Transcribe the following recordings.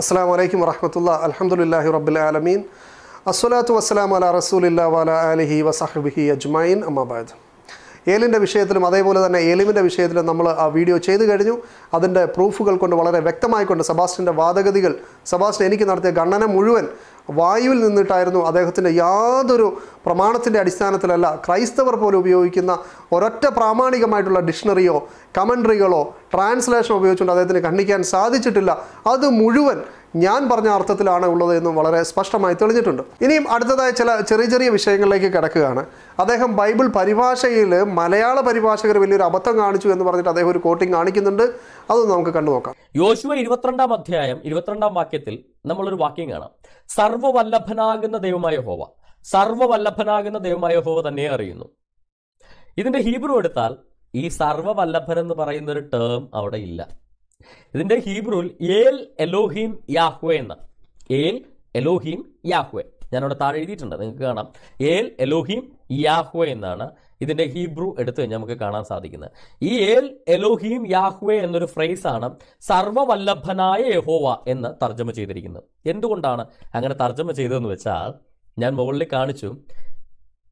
السلام عليكم ورحمة الله. الحمد لله رب العالمين. الصلاة والسلام على رسول الله وعلى آله وصحبه أجمعين. أما بعد. ഏലിന്റെ വിഷയത്തിലും അതേപോലെ തന്നെ ഏലിമിന്റെ വിഷയത്തിലും നമ്മൾ ആ വീഡിയോ ചെയ്തു കഴിഞ്ഞു. അതിന്റെ പ്രൂഫുകൾ കൊണ്ട് വളരെ വ്യക്തമായിക്കൊണ്ട് സബാസ്റ്റിന്റെ വാദഗതികൾ സെബാസ്റ്റ്യൻ എനിക്ക് നടത്തിയ ഗണന മുഴുവൻ വായുവിൽ നിന്നിട്ടായിരുന്നു അദ്ദേഹത്തിന്റെ യാതൊരു പ്രമാണത്തിന്റെ അടിസ്ഥാനത്തിലല്ല ക്രൈസ്തവർ പോലും ഉപയോഗിക്കുന്ന ഒരൊറ്റ പ്രാമാണികമായിട്ടുള്ള ഡിക്ഷണറിയോ കമൻട്രികളോ ട്രാൻസ്ലേഷനോ ഉപയോഗിച്ചുകൊണ്ട് അദ്ദേഹത്തിന് ഖണ്ഡിക്കാൻ സാധിച്ചിട്ടില്ല. അത് മുഴുവൻ ഞാൻ പറഞ്ഞ അർത്ഥത്തിലാണ് ഉള്ളത് എന്നും വളരെ സ്പഷ്ടമായി തെളിഞ്ഞിട്ടുണ്ട്. ഇനിയും അടുത്തതായി ചില ചെറിയ ചെറിയ വിഷയങ്ങളിലേക്ക് കിടക്കുകയാണ്. അദ്ദേഹം ബൈബിൾ പരിഭാഷയിൽ മലയാള പരിഭാഷകർ വലിയൊരു അബദ്ധം കാണിച്ചു എന്ന് പറഞ്ഞിട്ട് അദ്ദേഹം ഒരു കോട്ടിങ് കാണിക്കുന്നുണ്ട്. അതൊന്നും നമുക്ക് കണ്ടു നോക്കാം. യോശുവ ഇരുപത്തിരണ്ടാം അധ്യായം ഇരുപത്തിരണ്ടാം വാക്യത്തിൽ നമ്മളൊരു വാക്യം കാണാം. സർവവല്ലഭനാകുന്ന ദൈവമായ ഹോവ സർവവല്ലഭനാകുന്ന ദൈവമായ ഹോവ തന്നെ അറിയുന്നു. ഇതിന്റെ ഹീബ്രു എടുത്താൽ ഈ സർവവല്ലഭൻ എന്ന് പറയുന്ന ഒരു ടേം അവിടെ ഇല്ല. ഇതിന്റെ ഹീബ്രുവിൽ ഏൽ എലോഹീം യാഹ്വെ എന്ന്. ഏൽ എലോഹീം യാഹ്വെ. ഞാനവിടെ താഴെ എഴുതിയിട്ടുണ്ട് നിങ്ങൾക്ക് കാണാം. ഏൽ എലോഹീം യാഹ്വെ എന്നാണ് ഇതിന്റെ ഹീബ്രു എടുത്തു കഴിഞ്ഞാൽ നമുക്ക് കാണാൻ സാധിക്കുന്നത്. ഈ ഏൽ എലോഹീം യാഹ്വെ എന്നൊരു ഫ്രേസ് ആണ് സർവവല്ലഭനായ യഹോവ എന്ന് തർജമ ചെയ്തിരിക്കുന്നത്. എന്തുകൊണ്ടാണ് അങ്ങനെ തർജമ ചെയ്തതെന്ന് വെച്ചാൽ ഞാൻ മുകളിൽ കാണിച്ചു.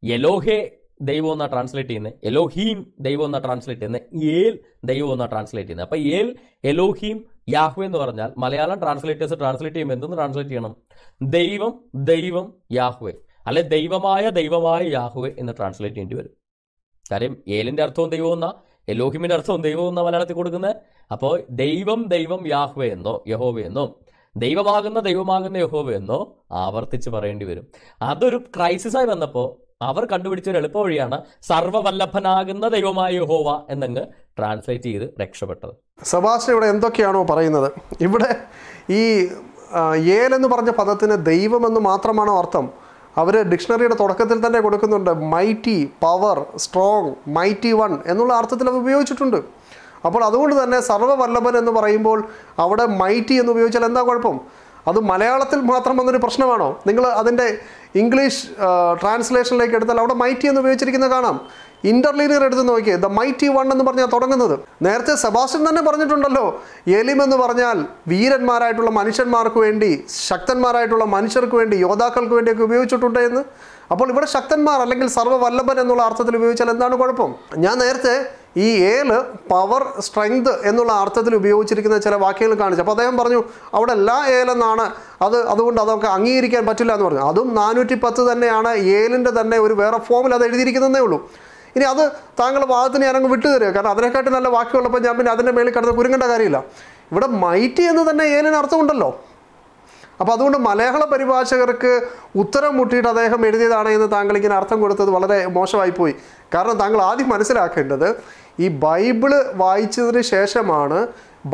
യലോഹെ ദൈവം എന്നാ ട്രാൻസ്ലേറ്റ് ചെയ്യുന്നത് എലോഹീം ദൈവം എന്നാ ട്രാൻസ്ലേറ്റ് ചെയ്യുന്നത് ഏൽ ദൈവം എന്നാ ട്രാൻസ്ലേറ്റ് ചെയ്യുന്നത് അപ്പൊ ഏൽ എലോഹീം യാഹു എന്ന് പറഞ്ഞാൽ മലയാളം ട്രാൻസ്ലേറ്റേഴ്സ് ട്രാൻസ്ലേറ്റ് ചെയ്യുമ്പോൾ എന്തെന്ന് ട്രാൻസ്ലേറ്റ് ചെയ്യണം? ദൈവം ദൈവം യാഹുവെ. അല്ലെ ദൈവമായ ദൈവമായ യാഹുവെ എന്ന് ട്രാൻസ്ലേറ്റ് ചെയ്യേണ്ടി വരും. കാര്യം ഏലിന്റെ അർത്ഥവും ദൈവം എന്നാ എലോഹിമിന്റെ അർത്ഥവും ദൈവം എന്നാ മലയാളത്തിൽ കൊടുക്കുന്നത് അപ്പോൾ ദൈവം ദൈവം യാഹുവെ എന്നോ യഹോവ എന്നോ ദൈവമാകുന്ന ദൈവമാകുന്ന യഹോവ എന്നോ ആവർത്തിച്ച് പറയേണ്ടി വരും. അതൊരു ക്രൈസിസായി വന്നപ്പോൾ അവർ കണ്ടുപിടിച്ച ഒരു എളുപ്പ വഴിയാണ് സർവവല്ലഭനാകുന്ന ദൈവമായ ഹോവ എന്നങ്ങ് ട്രാൻസ്ലേറ്റ് ചെയ്ത് രക്ഷപ്പെട്ടത്. സെബാസ്റ്റ്യൻ ഇവിടെ എന്തൊക്കെയാണോ പറയുന്നത്? ഇവിടെ ഈ ഏൽ എന്ന് പറഞ്ഞ പദത്തിന് ദൈവമെന്ന് മാത്രമാണോ അർത്ഥം? അവർ ഡിക്ഷണറിയുടെ തുടക്കത്തിൽ തന്നെ കൊടുക്കുന്നുണ്ട് mighty power strong mighty one എന്നുള്ള അർത്ഥത്തിൽ അവർ ഉപയോഗിച്ചിട്ടുണ്ട്. അപ്പോൾ അതുകൊണ്ട് തന്നെ സർവവല്ലഭൻ എന്ന് പറയുമ്പോൾ അവിടെ മൈറ്റി എന്ന് ഉപയോഗിച്ചാൽ എന്താ കുഴപ്പം? അത് മലയാളത്തിൽ മാത്രം വന്നൊരു പ്രശ്നമാണോ? നിങ്ങൾ അതിന്റെ ഇംഗ്ലീഷ് ട്രാൻസ്ലേഷനിലേക്ക് എടുത്താൽ അവിടെ മൈറ്റി എന്ന് ഉപയോഗിച്ചിരിക്കുന്നത് കാണാം. ഇന്റർലീനിയർ എടുത്ത് നോക്കിയേ ദ മൈറ്റി വൺ എന്ന് പറഞ്ഞാൽ തുടങ്ങുന്നത്. നേരത്തെ സെബാസ്റ്റ്യൻ തന്നെ പറഞ്ഞിട്ടുണ്ടല്ലോ. എലിം എന്ന് പറഞ്ഞാൽ വീരന്മാരായിട്ടുള്ള മനുഷ്യന്മാർക്ക് വേണ്ടി ശക്തന്മാരായിട്ടുള്ള മനുഷ്യർക്ക് വേണ്ടി യോദ്ധാക്കൾക്ക് വേണ്ടിയൊക്കെ ഉപയോഗിച്ചിട്ടുണ്ട് എന്ന്. അപ്പോൾ ഇവിടെ ശക്തന്മാർ അല്ലെങ്കിൽ സർവവല്ലഭൻ എന്നുള്ള അർത്ഥത്തിൽ ഉപയോഗിച്ചാൽ എന്താണ് കുഴപ്പം? ഞാൻ നേരത്തെ ഈ ഏൽ പവർ സ്ട്രെങ്ത് എന്നുള്ള അർത്ഥത്തിൽ ഉപയോഗിച്ചിരിക്കുന്ന ചില വാക്യങ്ങൾ കാണിച്ചു. അപ്പോൾ അദ്ദേഹം പറഞ്ഞു അവിടെ എല്ലാ ഏലെന്നാണ് അത് അതുകൊണ്ട് അതൊക്കെ അംഗീകരിക്കാൻ പറ്റില്ല എന്ന് പറഞ്ഞു. അതും നാനൂറ്റി പത്ത് തന്നെയാണ്. ഏലിന്റെ തന്നെ ഒരു വേറെ ഫോമിൽ അത് എഴുതിയിരിക്കുന്നതേ ഉള്ളൂ. ഇനി അത് താങ്കളുടെ ഭാഗത്തിന് ഞാനങ്ങ് വിട്ടു കാരണം അതിനെക്കാട്ടി നല്ല വാക്യമുള്ളപ്പോൾ ഞാൻ പിന്നെ അതിന്റെ മേളിൽ കിടന്ന് കുരുങ്ങേണ്ട കാര്യമില്ല. ഇവിടെ മൈറ്റി എന്ന് തന്നെ ഏലിന് അർത്ഥമുണ്ടല്ലോ. അപ്പോൾ അതുകൊണ്ട് മലയാള പരിഭാഷകർക്ക് ഉത്തരം മുട്ടിയിട്ട് അദ്ദേഹം എഴുതിയതാണ് എന്ന് താങ്കൾ ഇങ്ങനെ അർത്ഥം കൊടുത്തത് വളരെ മോശമായി പോയി. കാരണം താങ്കൾ ആദ്യം മനസ്സിലാക്കേണ്ടത് ഈ ബൈബിൾ വായിച്ചതിന് ശേഷമാണ്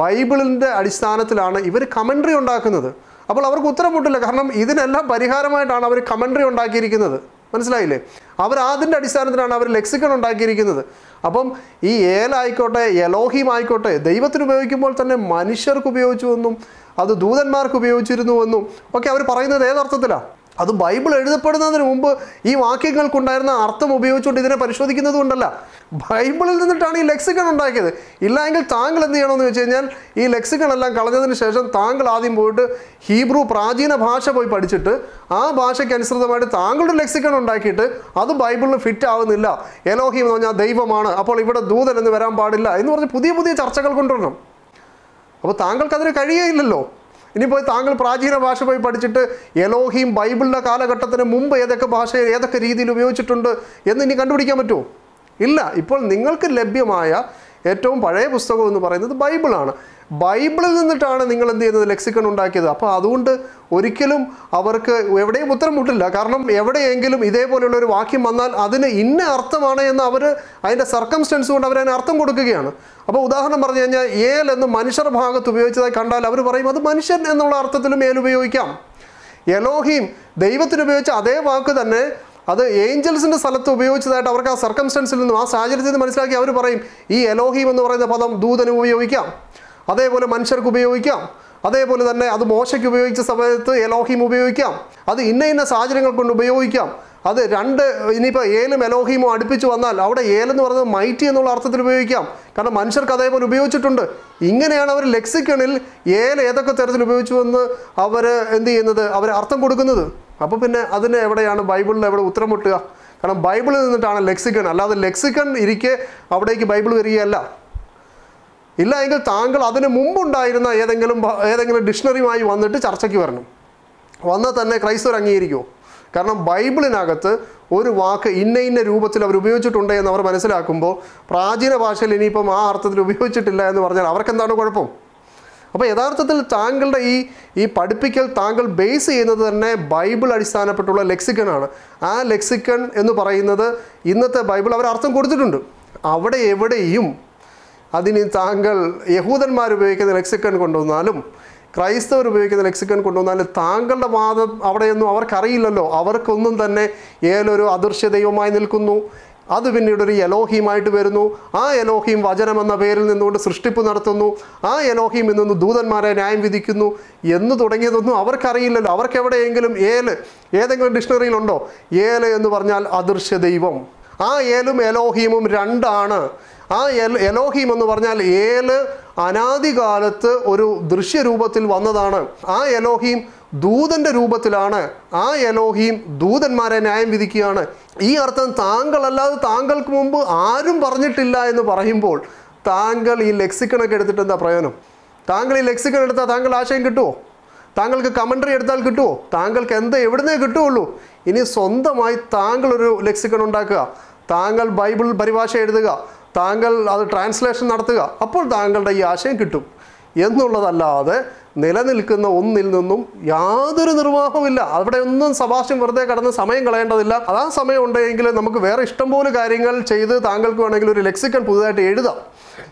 ബൈബിളിന്റെ അടിസ്ഥാനത്തിലാണ് ഇവർ കമൻട്രി ഉണ്ടാക്കുന്നത്. അപ്പോൾ അവർക്ക് ഉത്തരം മുട്ടില്ല. കാരണം ഇതിനെല്ലാം പരിഹാരമായിട്ടാണ് അവർ കമൻട്രി ഉണ്ടാക്കിയിരിക്കുന്നത്. മനസ്സിലായില്ലേ? അവർ അതിന്റെ അടിസ്ഥാനത്തിലാണ് അവർ ലെക്സിക്കൺ ഉണ്ടാക്കിയിരിക്കുന്നത്. അപ്പം ഈ ഏലായിക്കോട്ടെ എലോഹിം ആയിക്കോട്ടെ ദൈവത്തിന് ഉപയോഗിക്കുമ്പോൾ തന്നെ മനുഷ്യർക്ക് ഉപയോഗിച്ചു എന്നും അത് ദൂതന്മാർക്ക് ഉപയോഗിച്ചിരുന്നുവെന്നും ഒക്കെ അവർ പറയുന്നത് ഏതർത്ഥത്തിലാണ് അത് ബൈബിൾ എഴുതപ്പെടുന്നതിന് മുമ്പ് ഈ വാക്യങ്ങൾക്കുണ്ടായിരുന്ന അർത്ഥം ഉപയോഗിച്ചുകൊണ്ട് ഇതിനെ പരിശോധിക്കുന്നത് കൊണ്ടല്ല. ബൈബിളിൽ നിന്നിട്ടാണ് ഈ ലെക്സിക്കൺ ഉണ്ടാക്കിയത്. ഇല്ലെങ്കിൽ താങ്കൾ എന്ത് ചെയ്യണമെന്ന് വെച്ച് കഴിഞ്ഞാൽ ഈ ലെക്സിക്കൺ എല്ലാം കളഞ്ഞതിന് ശേഷം താങ്കൾ ആദ്യം പോയിട്ട് ഹീബ്രു പ്രാചീന ഭാഷ പോയി പഠിച്ചിട്ട് ആ ഭാഷയ്ക്ക് അനുസൃതമായിട്ട് താങ്കളുടെ ലെക്സിക്കൺ ഉണ്ടാക്കിയിട്ട് അത് ബൈബിളിന് ഫിറ്റ് ആവുന്നില്ല. എലോഹി എന്ന് പറഞ്ഞാൽ ദൈവമാണ്. അപ്പോൾ ഇവിടെ ദൂതൻ എന്ന് വരാൻ പാടില്ല എന്ന് പറഞ്ഞ് പുതിയ പുതിയ ചർച്ചകൾ കൊണ്ടുവരണം. അപ്പോൾ താങ്കൾക്കതിന് കഴിയുകയില്ലല്ലോ ഇനി പോയി താങ്കൾ പ്രാചീന ഭാഷ പോയി പഠിച്ചിട്ട് എലോഹിയും ബൈബിളിന്റെ കാലഘട്ടത്തിന് മുമ്പ് ഏതൊക്കെ ഭാഷ ഏതൊക്കെ രീതിയിൽ ഉപയോഗിച്ചിട്ടുണ്ട് എന്ന് ഇനി കണ്ടുപിടിക്കാൻ പറ്റുമോ? ഇല്ല. ഇപ്പോൾ നിങ്ങൾക്ക് ലഭ്യമായ ഏറ്റവും പഴയ പുസ്തകം എന്ന് പറയുന്നത് ബൈബിളാണ്. ബൈബിളിൽ നിന്നിട്ടാണ് നിങ്ങൾ എന്ത് ചെയ്യുന്നത്? ലെക്സിക്കൺ ഉണ്ടാക്കിയത്. അപ്പോൾ അതുകൊണ്ട് ഒരിക്കലും അവർക്ക് എവിടെയും ഉത്തരം മുട്ടില്ല. കാരണം എവിടെയെങ്കിലും ഇതേപോലെയുള്ള ഒരു വാക്യം വന്നാൽ അതിന് ഇന്ന അർത്ഥമാണ് എന്ന് അവർ അതിന്റെ സർക്കംസ്റ്റൻസ് കൊണ്ട് അവർ അതിന് അർത്ഥം കൊടുക്കുകയാണ്. അപ്പോൾ ഉദാഹരണം പറഞ്ഞു കഴിഞ്ഞാൽ ഏൽ എന്ന് മനുഷ്യർ ഭാഗത്ത് ഉപയോഗിച്ചതായി കണ്ടാൽ അവർ പറയും അത് മനുഷ്യൻ എന്നുള്ള അർത്ഥത്തിലും ഏൽ ഉപയോഗിക്കാം. എലോഹീം ദൈവത്തിന് ഉപയോഗിച്ച അതേ വാക്ക് തന്നെ അത് ഏഞ്ചൽസിന്റെ സ്ഥലത്ത് ഉപയോഗിച്ചതായിട്ട് അവർക്ക് ആ സർക്കംസ്റ്റൻസിൽ നിന്നും ആ സാഹചര്യത്തിൽ നിന്ന് മനസ്സിലാക്കി അവർ പറയും ഈ എലോഹീം എന്ന് പറയുന്ന പദം ദൂതന് ഉപയോഗിക്കാം അതേപോലെ മനുഷ്യർക്ക് ഉപയോഗിക്കാം അതേപോലെ തന്നെ അത് മോശയ്ക്ക് ഉപയോഗിച്ച സമയത്ത് എലോഹീം ഉപയോഗിക്കാം അത് ഇന്ന ഇന്ന സാഹചര്യങ്ങൾ കൊണ്ട് ഉപയോഗിക്കാം അത് രണ്ട് ഇനിയിപ്പോൾ ഏലും എലോഹീമോ അടുപ്പിച്ച് വന്നാൽ അവിടെ ഏലെന്ന് പറയുന്നത് മൈറ്റി എന്നുള്ള അർത്ഥത്തിൽ ഉപയോഗിക്കാം കാരണം മനുഷ്യർക്ക് അതേപോലെ ഉപയോഗിച്ചിട്ടുണ്ട്. ഇങ്ങനെയാണ് അവർ ലെക്സിക്കണിൽ ഏൽ ഏതൊക്കെ തരത്തിൽ ഉപയോഗിച്ചു എന്ന് അവർ എന്ത് ചെയ്യുന്നത്? അവർ അർത്ഥം കൊടുക്കുന്നത്. അപ്പോൾ പിന്നെ അതിന് എവിടെയാണ് ബൈബിളിൽ എവിടെ ഉത്തരം മുട്ടുക? കാരണം ബൈബിളിൽ നിന്നിട്ടാണ് ലെക്സിക്കൺ അല്ലാതെ ലെക്സിക്കൺ ഇരിക്കെ അവിടേക്ക് ബൈബിൾ വരികയല്ല. ഇല്ല എങ്കിൽ താങ്കൾ അതിന് മുമ്പുണ്ടായിരുന്ന ഏതെങ്കിലും ഏതെങ്കിലും ഡിക്ഷണറിയുമായി വന്നിട്ട് ചർച്ചയ്ക്ക് വരണം. വന്നാൽ തന്നെ ക്രൈസ്തവർ അംഗീകരിക്കുമോ കാരണം ബൈബിളിനകത്ത് ഒരു വാക്ക് ഇന്ന ഇന്ന രൂപത്തിൽ അവർ ഉപയോഗിച്ചിട്ടുണ്ട് എന്ന് അവർ മനസ്സിലാക്കുമ്പോൾ പ്രാചീന ഭാഷയിൽ ഇനിയിപ്പം ആ അർത്ഥത്തിൽ ഉപയോഗിച്ചിട്ടില്ല എന്ന് പറഞ്ഞാൽ അവർക്കെന്താണ് കുഴപ്പം? അപ്പോൾ യഥാർത്ഥത്തിൽ താങ്കളുടെ ഈ ഈ പഠിപ്പിക്കൽ താങ്കൾ ബേസ് ചെയ്യുന്നത് തന്നെ ബൈബിൾ അടിസ്ഥാനപ്പെട്ടുള്ള ലെക്സിക്കണാണ് ആ ലെക്സിക്കൺ എന്ന് പറയുന്നത് ഇന്നത്തെ ബൈബിൾ അവർ അർത്ഥം കൊടുത്തിട്ടുണ്ട്. അവിടെ എവിടെയും അതിന് താങ്കൾ യഹൂദന്മാർ ഉപയോഗിക്കുന്ന ലെക്സിക്കൺ കൊണ്ടുവന്നാലും ക്രൈസ്തവർ ഉപയോഗിക്കുന്ന ലെക്സിക്കൺ കൊണ്ടുവന്നാലും താങ്കളുടെ വാദം അവിടെയൊന്നും അവർക്കറിയില്ലല്ലോ. അവർക്കൊന്നും തന്നെ ഏലൊരു അദൃശ്യ ദൈവമായി നിൽക്കുന്നു. അത് പിന്നീട് ഒരു എലോഹീമായിട്ട് വരുന്നു. ആ എലോഹീം വചനം എന്ന പേരിൽ നിന്നുകൊണ്ട് സൃഷ്ടിപ്പ് നടത്തുന്നു. ആ എലോഹീം നിന്ന് ദൂതന്മാരെ ന്യായം വിധിക്കുന്നു. എന്ന് തുടങ്ങിയതൊന്നും അവർക്കറിയില്ലല്ലോ. അവർക്ക് എവിടെയെങ്കിലും ഏൽ ഏതെങ്കിലും ഡിക്ഷണറിയിലുണ്ടോ ഏൽ എന്ന് പറഞ്ഞാൽ അദൃശ്യ ദൈവം. ആ ഏലും എലോഹീമും രണ്ടാണ്. ആ എൽ എലോഹീം എന്ന് പറഞ്ഞാൽ ഏൽ അനാദികാലത്ത് ഒരു ദൃശ്യരൂപത്തിൽ വന്നതാണ്. ആ എലോഹീം ദൂതന്റെ രൂപത്തിലാണ് ആ എലോഹിയും ദൂതന്മാരെ ന്യായം വിധിക്കുകയാണ്. ഈ അർത്ഥം താങ്കളല്ലാതെ താങ്കൾക്ക് മുമ്പ് ആരും പറഞ്ഞിട്ടില്ല എന്ന് പറയുമ്പോൾ താങ്കൾ ഈ ലെക്സിക്കണൊക്കെ എടുത്തിട്ട് എന്താ പ്രയോജനം? താങ്കൾ ഈ ലെക്സിക്കൺ എടുത്താൽ താങ്കൾ ആശയം കിട്ടുമോ താങ്കൾക്ക് കമൻട്രി എടുത്താൽ കിട്ടുമോ താങ്കൾക്ക് എന്ത് എവിടുന്നേ കിട്ടുകയുള്ളൂ ഇനി സ്വന്തമായി താങ്കൾ ഒരു ലെക്സിക്കൺ ഉണ്ടാക്കുക. താങ്കൾ ബൈബിൾ പരിഭാഷ എഴുതുക. താങ്കൾ അത് ട്രാൻസ്ലേഷൻ നടത്തുക. അപ്പോൾ താങ്കളുടെ ഈ ആശയം കിട്ടും. എന്നുള്ളതല്ലാതെ നിലനിൽക്കുന്ന ഒന്നിൽ നിന്നും യാതൊരു നിർവാഹമില്ല അവിടെ ഒന്നും സഭാഷ്യം വെറുതെ കടന്ന് സമയം കളയേണ്ടതില്ല. അതാ സമയം ഉണ്ടെങ്കിൽ നമുക്ക് വേറെ ഇഷ്ടംപോലെ കാര്യങ്ങൾ ചെയ്ത് താങ്കൾക്ക് വേണമെങ്കിൽ ഒരു ലെക്സിക്കൺ പുതുതായിട്ട് എഴുതാം.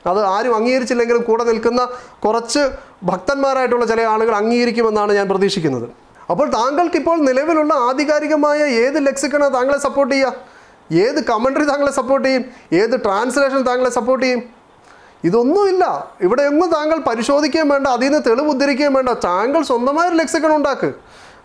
അത് ആരും അംഗീകരിച്ചില്ലെങ്കിലും കൂടെ നിൽക്കുന്ന കുറച്ച് ഭക്തന്മാരായിട്ടുള്ള ചില ആളുകൾ അംഗീകരിക്കുമെന്നാണ് ഞാൻ പ്രതീക്ഷിക്കുന്നത്. അപ്പോൾ താങ്കൾക്ക് ഇപ്പോൾ നിലവിലുള്ള ആധികാരികമായ ഏത് ലെക്സിക്കണോ താങ്കളെ സപ്പോർട്ട് ചെയ്യുക? ഏത് കമൻട്രി താങ്കളെ സപ്പോർട്ട് ചെയ്യും? ഏത് ട്രാൻസ്ലേഷൻ താങ്കളെ സപ്പോർട്ട് ചെയ്യും? ഇതൊന്നുമില്ല. ഇവിടെ എങ്ങും താങ്കൾ പരിശോധിക്കുകയും വേണ്ട അതിൽ നിന്ന് തെളിവ് ഉദ്ധരിക്കുകയും വേണ്ട. താങ്കൾ സ്വന്തമായ ഒരു ലെക്സിക്കൺ ഉണ്ടാക്ക്.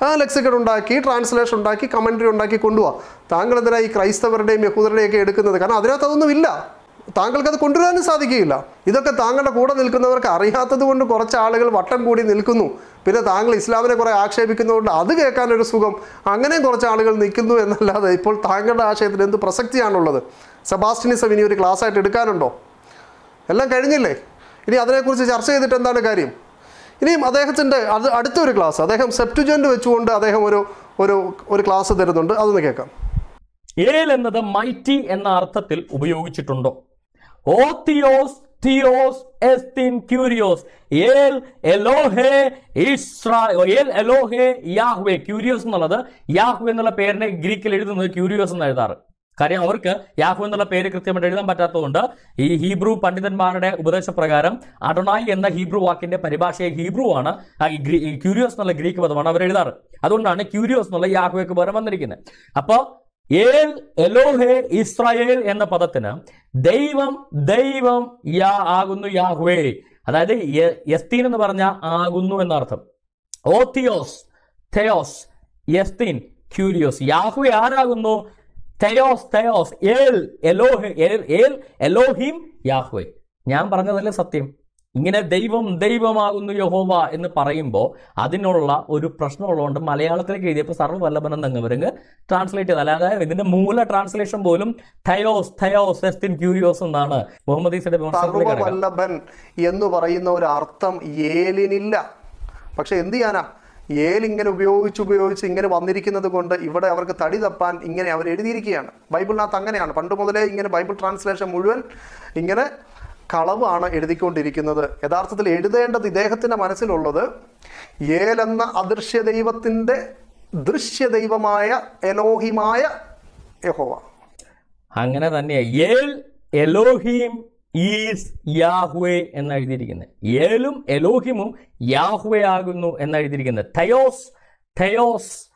ആ ലെക്സിക്കൺ ഉണ്ടാക്കി ട്രാൻസ്ലേഷൻ ഉണ്ടാക്കി കമൻട്രി ഉണ്ടാക്കി കൊണ്ടുപോവാ താങ്കൾ എന്തിനാ ഈ ക്രൈസ്തവരുടെയും യഹൂദരുടെയും ഒക്കെ എടുക്കുന്നത്? കാരണം അതിനകത്ത് അതൊന്നും ഇല്ല. താങ്കൾക്കത് കൊണ്ടുവരാനും സാധിക്കുകയില്ല. ഇതൊക്കെ താങ്കളുടെ കൂടെ നിൽക്കുന്നവർക്ക് അറിയാത്തത് കൊണ്ട് കുറച്ച് ആളുകൾ വട്ടം കൂടി നിൽക്കുന്നു. പിന്നെ താങ്കൾ ഇസ്ലാമിനെ കുറെ ആക്ഷേപിക്കുന്നതുകൊണ്ട് അത് കേൾക്കാനൊരു സുഖം. അങ്ങനെയും കുറച്ച് ആളുകൾ നിൽക്കുന്നു എന്നല്ലാതെ ഇപ്പോൾ താങ്കളുടെ ആശയത്തിന് എന്ത് പ്രസക്തിയാണുള്ളത്? സെബാസ്റ്റിനിസം ഇനി ഒരു ക്ലാസ് ആയിട്ട് എടുക്കാനുണ്ടോ? എല്ലാം കഴിഞ്ഞില്ലേ? ഇനി അതിനെക്കുറിച്ച് ചർച്ച ചെയ്തിട്ട് എന്താണ് കാര്യം? ഇനിയും അദ്ദേഹത്തിന്റെ അത് അടുത്തൊരു ക്ലാസ് അദ്ദേഹം സെപ്റ്റുജന്റ് വെച്ചുകൊണ്ട് അദ്ദേഹം ഒരു ഒരു ഒരു ക്ലാസ് തരുന്നുണ്ട്. അതൊന്ന് കേൾക്കാം. ഏൽ എന്നത് മൈറ്റി എന്ന അർത്ഥത്തിൽ ഉപയോഗിച്ചിട്ടുണ്ടോ? ഓത്തിയോസ് theos എസ്തിൻ Kyrios. El Elohe El Elohe Yahweh. Kyrios എന്നുള്ളത് യാഹ്വേ എന്നുള്ള പേരിനെ ഗ്രീക്കിൽ എഴുതുന്നത് ക്യൂരിയോസ് എന്ന് എഴുതാറ്. കാര്യം അവർക്ക് യാഹു എന്നുള്ള പേര് കൃത്യമായിട്ട് എഴുതാൻ പറ്റാത്തതുകൊണ്ട് ഈ ഹീബ്രു പണ്ഡിതന്മാരുടെ ഉപദേശപ്രകാരം അഡൊണായി എന്ന ഹീബ്രു വാക്കിന്റെ പരിഭാഷയെ ഹീബ്രു ആണ്. ക്യൂരിയോസ് എന്നുള്ള ഗ്രീക്ക് പദമാണ് അവർ എഴുതാറ്. അതുകൊണ്ടാണ് ക്യൂരിയോസ് എന്നുള്ള യാഹുവയ്ക്ക് പകരം വന്നിരിക്കുന്നത്. അപ്പോ ഏൽ ഇസ്രായേൽ എന്ന പദത്തിന് ദൈവം ദൈവം യാ ആകുന്നു യാഹുവേ. അതായത് യസ്തീൻ എന്ന് പറഞ്ഞ ആകുന്നു എന്നർത്ഥം. ഓത്തിയോസ് തെയോസ് യസ്തീൻ ക്യൂരിയോസ്. യാഹുവെ ആരാകുന്നു? തെയോസ് തെയോസ് എൽ ഏൽ എലോ എലോഹിം യാഹ്വേ ഞാൻ പറഞ്ഞതല്ലേ സത്യം? ഇങ്ങനെ ദൈവം ദൈവമാകുന്നു യഹോവ എന്ന് പറയുമ്പോൾ അതിനുള്ള ഒരു പ്രശ്നമുള്ളതുകൊണ്ട് മലയാളത്തിലേക്ക് എഴുതിയപ്പോൾ സർവവല്ലഭനം തങ്ങവരങ്ങ് ട്രാൻസ്ലേറ്റ് ചെയ്ത് അല്ലാതെ ഇതിന്റെ മൂല ട്രാൻസ്ലേഷൻ പോലും തയോസ് തയോസ് എസ്തിൻ ക്യൂരിയോസ് എന്നാണ്. മുഹമ്മദ്. സർവവല്ലഭൻ എന്ന് പറയുന്ന ഒരു അർത്ഥം ഏലിനില്ല. പക്ഷെ എന്ത് ചെയ്യാനാ? ഏൽ ഇങ്ങനെ ഉപയോഗിച്ച് ഉപയോഗിച്ച് ഇങ്ങനെ വന്നിരിക്കുന്നത് കൊണ്ട് ഇവിടെ അവർക്ക് തടി തപ്പാൻ ഇങ്ങനെ അവർ എഴുതിയിരിക്കുകയാണ്. ബൈബിളിനകത്ത് അങ്ങനെയാണ്. പണ്ട് മുതലേ ഇങ്ങനെ ബൈബിൾ ട്രാൻസ്ലേഷൻ മുഴുവൻ ഇങ്ങനെ കളവാണ് എഴുതിക്കൊണ്ടിരിക്കുന്നത്. യഥാർത്ഥത്തിൽ എഴുതേണ്ടത് ഇദ്ദേഹത്തിന്റെ മനസ്സിലുള്ളത് ഏലെന്ന അദൃശ്യ ദൈവത്തിന്റെ ദൃശ്യ ദൈവമായ എലോഹിമായ യഹോവ. അങ്ങനെ തന്നെയാണ് ഏൽ ഈസ് യാഹ്വേ എന്ന് എഴുതിയിരിക്കുന്നത് ഏലും എലോഹിമും യാഹ്വേ ആകുന്നു എന്ന് എഴുതിയിരിക്കുന്നത് തയോസ് തയോസ്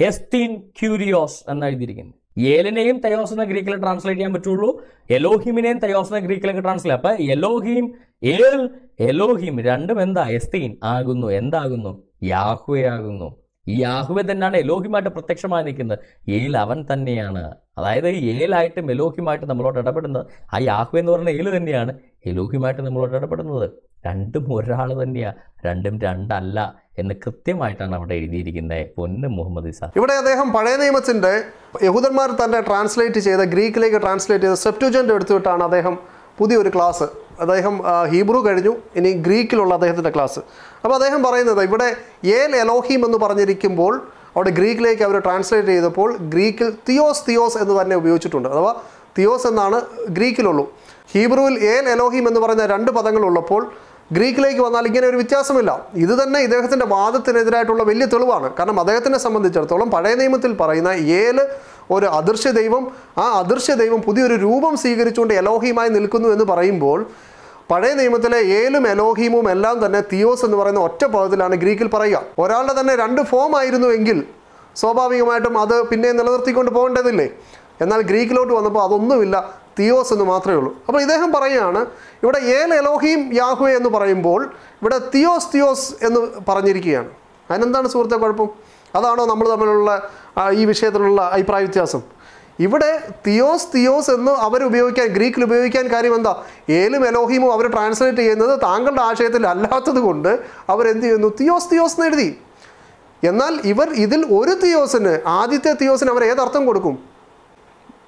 എസ്തീൻ ക്യൂരിയോസ് എന്ന് എഴുതിയിരിക്കുന്നത് ഏലിനെയും തയോസ് എന്ന ഗ്രീക്കിൽ ട്രാൻസ്ലേറ്റ് ചെയ്യാൻ പറ്റുള്ളൂ. എലോഹിമിനെയും തയോസ് എന്ന ഗ്രീക്കിലേക്ക് ട്രാൻസ്ലേറ്റ് അപ്പൊ എലോഹിം ഏൽ എലോഹിം രണ്ടും എന്താ? എസ്തീൻ ആകുന്നു. എന്താകുന്നു? യാഹ്വേ ആകുന്നു. യാഹ്വെ തന്നെയാണ് എലോഹിമായിട്ട് പ്രത്യക്ഷമായി നിൽക്കുന്നത്. ഏൽ അവൻ തന്നെയാണ്. അതായത് ഏലായിട്ടും എലോഹിമായിട്ട് നമ്മളോട് ഇടപെടുന്നത്. ആ യാഹു എന്ന് പറയുന്ന ഏൽ തന്നെയാണ് എലോഹിമായിട്ട് നമ്മളോട് ഇടപെടുന്നത്. രണ്ടും ഒരാൾ തന്നെയാണ് രണ്ടും രണ്ടല്ല എന്ന് കൃത്യമായിട്ടാണ് അവിടെ എഴുതിയിരിക്കുന്നത് പൊന്ന് മുഹമ്മദ് ഇസാ ഇവിടെ അദ്ദേഹം പഴയ നിയമത്തിന്റെ യഹൂദന്മാർ തന്നെ ട്രാൻസ്ലേറ്റ് ചെയ്ത ഗ്രീക്കിലേക്ക് ട്രാൻസ്ലേറ്റ് ചെയ്ത സെപ്റ്റുജന്റ് എടുത്തുവിട്ടാണ് അദ്ദേഹം പുതിയൊരു ക്ലാസ് അദ്ദേഹം ഹീബ്രു കഴിഞ്ഞു. ഇനി ഗ്രീക്കിലുള്ള അദ്ദേഹത്തിന്റെ ക്ലാസ്. അപ്പോൾ അദ്ദേഹം പറയുന്നത് ഇവിടെ ഏൽ എലോഹീം എന്ന് പറഞ്ഞിരിക്കുമ്പോൾ അവിടെ ഗ്രീക്കിലേക്ക് അവർ ട്രാൻസ്ലേറ്റ് ചെയ്തപ്പോൾ ഗ്രീക്കിൽ തിയോസ് തിയോസ് എന്ന് തന്നെ ഉപയോഗിച്ചിട്ടുണ്ട്. അഥവാ തിയോസ് എന്നാണ് ഗ്രീക്കിലുള്ളൂ. ഹീബ്രുവിൽ ഏൽ എലോഹീം എന്ന് പറയുന്ന രണ്ട് പദങ്ങളുള്ളപ്പോൾ ഗ്രീക്കിലേക്ക് വന്നാൽ ഇങ്ങനെ ഒരു വ്യത്യാസമില്ല. ഇത് തന്നെ ഇദ്ദേഹത്തിന്റെ വാദത്തിനെതിരായിട്ടുള്ള വലിയ തെളിവാണ്. കാരണം അദ്ദേഹത്തിനെ സംബന്ധിച്ചിടത്തോളം പഴയ നിയമത്തിൽ പറയുന്ന ഏൽ ഒരു അദൃശ്യ ദൈവം ആ അദൃശ്യ ദൈവം പുതിയൊരു രൂപം സ്വീകരിച്ചുകൊണ്ട് എലോഹിയുമായി നിൽക്കുന്നു എന്ന് പറയുമ്പോൾ പഴയ നിയമത്തിലെ ഏലും എലോഹീമും എല്ലാം തന്നെ തിയോസ് എന്ന് പറയുന്ന ഒറ്റ പദത്തിലാണ് ഗ്രീക്കിൽ പറയുക. ഒരാളുടെ തന്നെ രണ്ട് ഫോം ആയിരുന്നു എങ്കിൽ സ്വാഭാവികമായിട്ടും അത് പിന്നെ നിലനിർത്തിക്കൊണ്ട് പോകേണ്ടതില്ലേ? എന്നാൽ ഗ്രീക്കിലോട്ട് വന്നപ്പോൾ അതൊന്നുമില്ല. തിയോസ് എന്ന് മാത്രമേ ഉള്ളൂ. അപ്പോൾ ഇദ്ദേഹം പറയുകയാണ് ഇവിടെ ഏൽ എലോഹീം യാഹുവെ എന്ന് പറയുമ്പോൾ ഇവിടെ തിയോസ് തിയോസ് എന്ന് പറഞ്ഞിരിക്കുകയാണ്. അതിനെന്താണ് സുഹൃത്തെ കുഴപ്പം? അതാണോ നമ്മൾ തമ്മിലുള്ള ഈ വിഷയത്തിലുള്ള അഭിപ്രായ വ്യത്യാസം? ഇവിടെ തിയോസ് തിയോസ് എന്ന് അവർ ഉപയോഗിക്കാൻ ഗ്രീക്കിൽ ഉപയോഗിക്കാൻ കാര്യം എന്താ? ഏലും എലോഹീമും അവർ ട്രാൻസ്ലേറ്റ് ചെയ്യുന്നത് താങ്കളുടെ ആശയത്തിൽ അല്ലാത്തത് കൊണ്ട് അവരെന്ത് ചെയ്യുന്നു? തിയോസ് തിയോസ് എന്ന് എഴുതി. എന്നാൽ ഇവർ ഇതിൽ ഒരു തിയോസിന് ആദ്യത്തെ തിയോസിന് അവർ ഏതർത്ഥം കൊടുക്കും?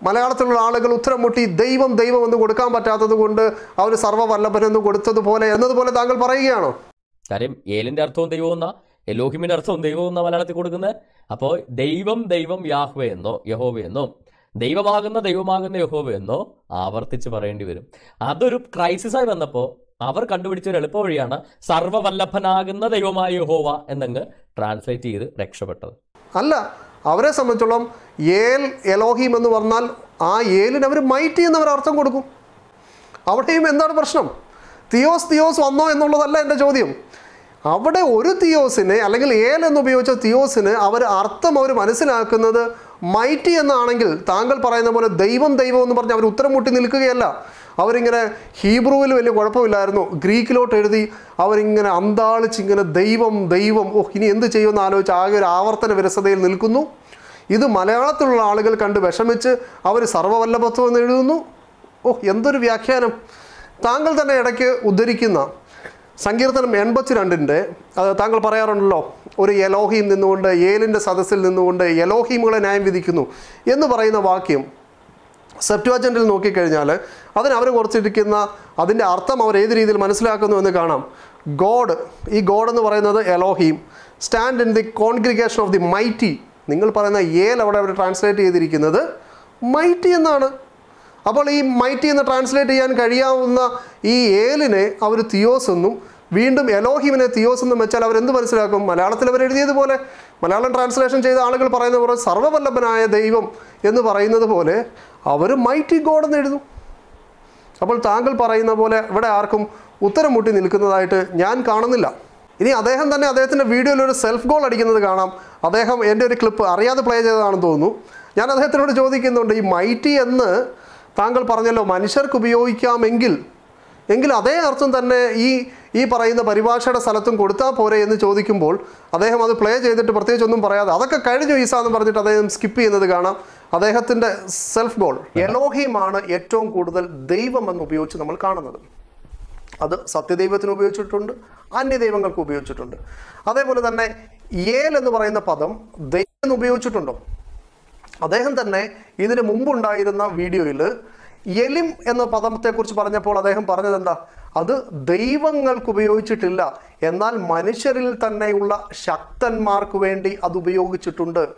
മലയാളത്തിലുള്ള ആളുകൾ ഉത്തരം മുട്ടി ദൈവം ദൈവം എന്ന് കൊടുക്കാൻ പറ്റാത്തത് കൊണ്ട് അവർ സർവവല്ലഭനെന്ന് കൊടുത്തതുപോലെ എന്നതുപോലെ താങ്കൾ പറയുകയാണോ? കാര്യം ഏലിന്റെ അർത്ഥവും ദൈവവും എന്നാ എലോഹിമിന്റെ അർത്ഥവും ദൈവവും എന്നാ മലയാളത്തിൽ കൊടുക്കുന്നത് അപ്പോൾ ദൈവം ദൈവം യാഹ്വ എന്നോ യഹോവ എന്നോ ദൈവമാകുന്ന ദൈവമാകുന്ന യഹോവ എന്നോ ആവർത്തിച്ച് പറയേണ്ടി വരും. അതൊരു ക്രൈസിസ് ആയി വന്നപ്പോൾ അവർ കണ്ടുപിടിച്ച ഒരു എളുപ്പ വഴിയാണ് സർവവല്ലഭനാകുന്ന ദൈവമായ യഹോവ എന്നങ്ങ് ട്രാൻസ്ലേറ്റ് ചെയ്ത് രക്ഷപ്പെട്ടത്. അല്ല അവരെ സംബന്ധിച്ചോളം ഏൽ എലോഹീം എന്ന് പറഞ്ഞാൽ ആ ഏലിന് അവർ മൈറ്റി എന്നവർ അർത്ഥം കൊടുക്കും. അവിടെയും എന്താണ് പ്രശ്നം? തിയോസ് തിയോസ് വന്നോ എന്നുള്ളതല്ല എന്റെ ചോദ്യം. അവിടെ ഒരു തിയോസിനെ അല്ലെങ്കിൽ ഏൽ എന്ന് ഉപയോഗിച്ച തിയോസിന് അവർ അർത്ഥം അവർ മനസ്സിലാക്കുന്നത് മൈറ്റി എന്നാണെങ്കിൽ താങ്കൾ പറയുന്ന പോലെ ദൈവം ദൈവം എന്ന് പറഞ്ഞ് അവർ ഉത്തരം മുട്ടി നിൽക്കുകയല്ല. അവരിങ്ങനെ ഹീബ്രുവിൽ വലിയ കുഴപ്പമില്ലായിരുന്നു. ഗ്രീക്കിലോട്ട് എഴുതി അവരിങ്ങനെ അന്താളിച്ചിങ്ങനെ ദൈവം ദൈവം ഓ ഇനി എന്ത് ചെയ്യുമെന്ന് ആലോചിച്ച് ആകെ ഒരു ആവർത്തന വിരസതയിൽ നിൽക്കുന്നു. ഇത് മലയാളത്തിലുള്ള ആളുകൾ കണ്ട് വിഷമിച്ച് അവർ സർവവല്ലഭത്വം എന്ന് എഴുതുന്നു. ഓ എന്തൊരു വ്യാഖ്യാനം. താങ്കൾ തന്നെ ഇടയ്ക്ക് ഉദ്ധരിക്കുന്ന സങ്കീർത്തനം എൺപത്തിരണ്ടിന്റെ താങ്കൾ പറയാറുണ്ടല്ലോ ഒരു യലോഹീം നിന്നുകൊണ്ട് ഏലിന്റെ സദസ്സിൽ നിന്നുകൊണ്ട് യലോഹീമുകളെ ന്യായം വിധിക്കുന്നു എന്ന് പറയുന്ന വാക്യം സെപ്റ്റുവാജന്റിൽ നോക്കിക്കഴിഞ്ഞാൽ അതിന് അവർ കുറച്ചിരിക്കുന്ന അതിന്റെ അർത്ഥം അവർ ഏത് രീതിയിൽ മനസ്സിലാക്കുന്നു എന്ന് കാണാം. ഗോഡ് ഈ ഗോഡ് എന്ന് പറയുന്നത് Elohim stand in the congregation of the mighty നിങ്ങൾ പറയുന്ന ഏൽ അവിടെ അവർ ട്രാൻസ്ലേറ്റ് ചെയ്തിരിക്കുന്നത് മൈറ്റി എന്നാണ്. അപ്പോൾ ഈ മൈറ്റി എന്ന് ട്രാൻസ്ലേറ്റ് ചെയ്യാൻ കഴിയാവുന്ന ഈ ഏലിനെ അവർ തിയോസ് എന്നും വീണ്ടും എലോഹിമിനെ തിയോസ് എന്ന് വെച്ചാൽ അവരെന്ത് മനസ്സിലാക്കും? മലയാളത്തിൽ അവർ എഴുതിയതുപോലെ മലയാളം ട്രാൻസ്ലേഷൻ ചെയ്ത ആളുകൾ പറയുന്ന പോലെ സർവവല്ലഭനായ ദൈവം എന്ന് പറയുന്നത് പോലെ അവർ മൈറ്റി ഗോഡ് എന്ന് എഴുതും. അപ്പോൾ താങ്കൾ പറയുന്ന പോലെ ഇവിടെ ആർക്കും ഉത്തരം മുട്ടി നിൽക്കുന്നതായിട്ട് ഞാൻ കാണുന്നില്ല. ഇനി അദ്ദേഹം തന്നെ അദ്ദേഹത്തിന്റെ വീഡിയോയിൽ ഒരു സെൽഫ് ഗോൾ അടിക്കുന്നത് കാണാം. അദ്ദേഹം എന്റെ ഒരു ക്ലിപ്പ് അറിയാതെ പ്ലേ ചെയ്തതാണെന്ന് തോന്നുന്നു. ഞാൻ അദ്ദേഹത്തിനോട് ചോദിക്കുന്നുണ്ട് ഈ മൈറ്റി എന്ന് താങ്കൾ പറഞ്ഞല്ലോ മനുഷ്യർക്ക് ഉപയോഗിക്കാമെങ്കിൽ എങ്കിൽ അതേ അർത്ഥം തന്നെ ഈ ഈ പറയുന്ന പരിഭാഷയുടെ സ്ഥലത്തും കൊടുത്താൽ പോരെ എന്ന് ചോദിക്കുമ്പോൾ അദ്ദേഹം അത് പ്ലേ ചെയ്തിട്ട് പ്രത്യേകിച്ച് ഒന്നും പറയാതെ അതൊക്കെ കഴിഞ്ഞു ഈസ എന്ന് പറഞ്ഞിട്ട് അദ്ദേഹം സ്കിപ്പ് ചെയ്യുന്നത് കാണാം. അദ്ദേഹത്തിന്റെ സെൽഫ് ഗോൾ എലോഹീമാണ് ഏറ്റവും കൂടുതൽ ദൈവം എന്ന് ഉപയോഗിച്ച് നമ്മൾ കാണുന്നത്. അത് സത്യദൈവത്തിന് ഉപയോഗിച്ചിട്ടുണ്ട് അന്യദൈവങ്ങൾക്ക് ഉപയോഗിച്ചിട്ടുണ്ട്. അതേപോലെ തന്നെ ഏൽ എന്ന് പറയുന്ന പദം ദൈവം എന്ന് ഉപയോഗിച്ചിട്ടുണ്ടോ? അദ്ദേഹം തന്നെ ഇതിന് മുമ്പുണ്ടായിരുന്ന വീഡിയോയിൽ എലിം എന്ന പദത്തെക്കുറിച്ച് പറഞ്ഞപ്പോൾ അദ്ദേഹം പറഞ്ഞത് എന്താ അത് ദൈവങ്ങൾക്ക് ഉപയോഗിച്ചിട്ടില്ല എന്നാൽ മനുഷ്യരിൽ തന്നെയുള്ള ശക്തന്മാർക്ക് വേണ്ടി അത് ഉപയോഗിച്ചിട്ടുണ്ട്.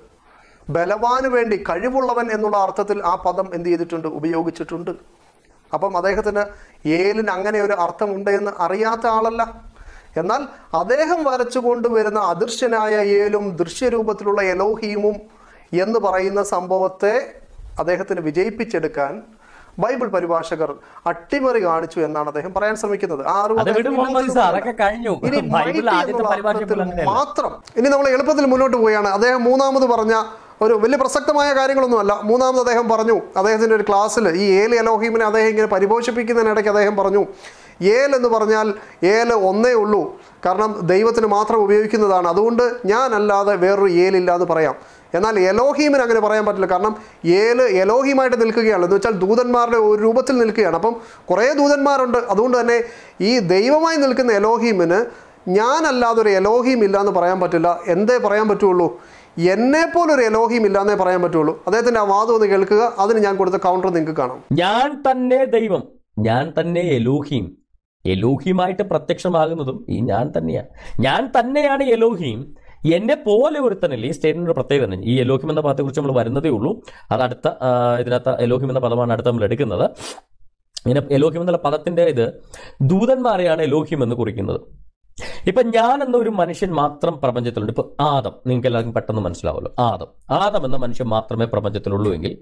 ബലവാന് വേണ്ടി കഴിവുള്ളവൻ എന്നുള്ള അർത്ഥത്തിൽ ആ പദം എന്ത് ചെയ്തിട്ടുണ്ട്? ഉപയോഗിച്ചിട്ടുണ്ട്. അപ്പം അദ്ദേഹത്തിന് ഏലിന് അങ്ങനെ ഒരു അർത്ഥമുണ്ട് എന്ന് അറിയാത്ത ആളല്ല. എന്നാൽ അദ്ദേഹം വരച്ചു കൊണ്ടുവരുന്ന അദൃശ്യനായ ഏലും ദൃശ്യരൂപത്തിലുള്ള എലോഹീമും എന്ന് പറയുന്ന സംഭവത്തെ അദ്ദേഹത്തിന് വിജയിപ്പിച്ചെടുക്കാൻ ബൈബിൾ പരിഭാഷകർ അട്ടിമറി കാണിച്ചു എന്നാണ് അദ്ദേഹം പറയാൻ ശ്രമിക്കുന്നത്. മാത്രം ഇനി നമ്മൾ എളുപ്പത്തിൽ മുന്നോട്ട് പോവുകയാണ്. അദ്ദേഹം മൂന്നാമത് പറഞ്ഞ ഒരു വലിയ പ്രസക്തമായ കാര്യങ്ങളൊന്നുമല്ല മൂന്നാമത് അദ്ദേഹം പറഞ്ഞു അദ്ദേഹത്തിന്റെ ഒരു ക്ലാസ്സിൽ ഈ ഏൽ എലോഹീമിനെ അദ്ദേഹം ഇങ്ങനെ പരിപോഷിപ്പിക്കുന്നതിനിടയ്ക്ക് അദ്ദേഹം പറഞ്ഞു ഏൽ എന്ന് പറഞ്ഞാൽ ഏൽ ഒന്നേ ഉള്ളൂ. കാരണം ദൈവത്തിന് മാത്രം ഉപയോഗിക്കുന്നതാണ്. അതുകൊണ്ട് ഞാനല്ലാതെ വേറൊരു ഏലില്ല എന്ന് പറയാം. എന്നാൽ എലോഹീമിന് അങ്ങനെ പറയാൻ പറ്റില്ല. കാരണം ഏൽ എലോഹീമായിട്ട് നിൽക്കുകയാണ്. എന്ന് വെച്ചാൽ ദൂതന്മാരുടെ ഒരു രൂപത്തിൽ നിൽക്കുകയാണ്. അപ്പം കുറേ ദൂതന്മാരുണ്ട്. അതുകൊണ്ട് തന്നെ ഈ ദൈവമായി നിൽക്കുന്ന എലോഹീമിന് ഞാനല്ലാതെ ഒരു എലോഹീം ഇല്ല എന്ന് പറയാൻ പറ്റില്ല. എന്തേ പറയാൻ പറ്റുള്ളൂ? എന്നെ പോലൊരു എലോഹീം ഇല്ലാന്നേ പറയാൻ പറ്റുള്ളൂ. അദ്ദേഹത്തിന്റെ ആ വാദം ഒന്ന് കേൾക്കുക. അതിന് ഞാൻ കൊടുത്ത കൗണ്ടർ നിങ്ങൾക്ക് കാണാം. ഞാൻ തന്നെ ദൈവം. ഞാൻ തന്നെ എലോഹീം. എലോഹീമായിട്ട് പ്രത്യക്ഷമാകുന്നതും ഈ ഞാൻ തന്നെയാണ് ഞാൻ തന്നെയാണ് എലോഹീം. എന്നെ പോലെ ഒരുത്തനല്ലേ ഈ സ്റ്റേറ്റിന്റെ പ്രത്യേകത ഈ എലോഹിം എന്ന പദത്തെ കുറിച്ച് നമ്മൾ വരുന്നതേ ഉള്ളൂ. അത് അടുത്ത ഇതിനകത്ത് എലോഹിം എന്ന പദമാണ് അടുത്ത നമ്മൾ എടുക്കുന്നത്. ഇങ്ങനെ എലോഹിം എന്നുള്ള പദത്തിന്റെ ഇത് ദൂതന്മാരെയാണ് എലോഹിം എന്ന് കുറിക്കുന്നത്. ഇപ്പൊ ഞാൻ എന്ന ഒരു മനുഷ്യൻ മാത്രം പ്രപഞ്ചത്തിലുണ്ട്. ഇപ്പൊ ആദം. നിങ്ങൾക്ക് എല്ലാവർക്കും പെട്ടെന്ന് മനസ്സിലാവുമല്ലോ. ആദം. ആദം എന്ന മനുഷ്യൻ മാത്രമേ പ്രപഞ്ചത്തിലുള്ളൂ എങ്കിൽ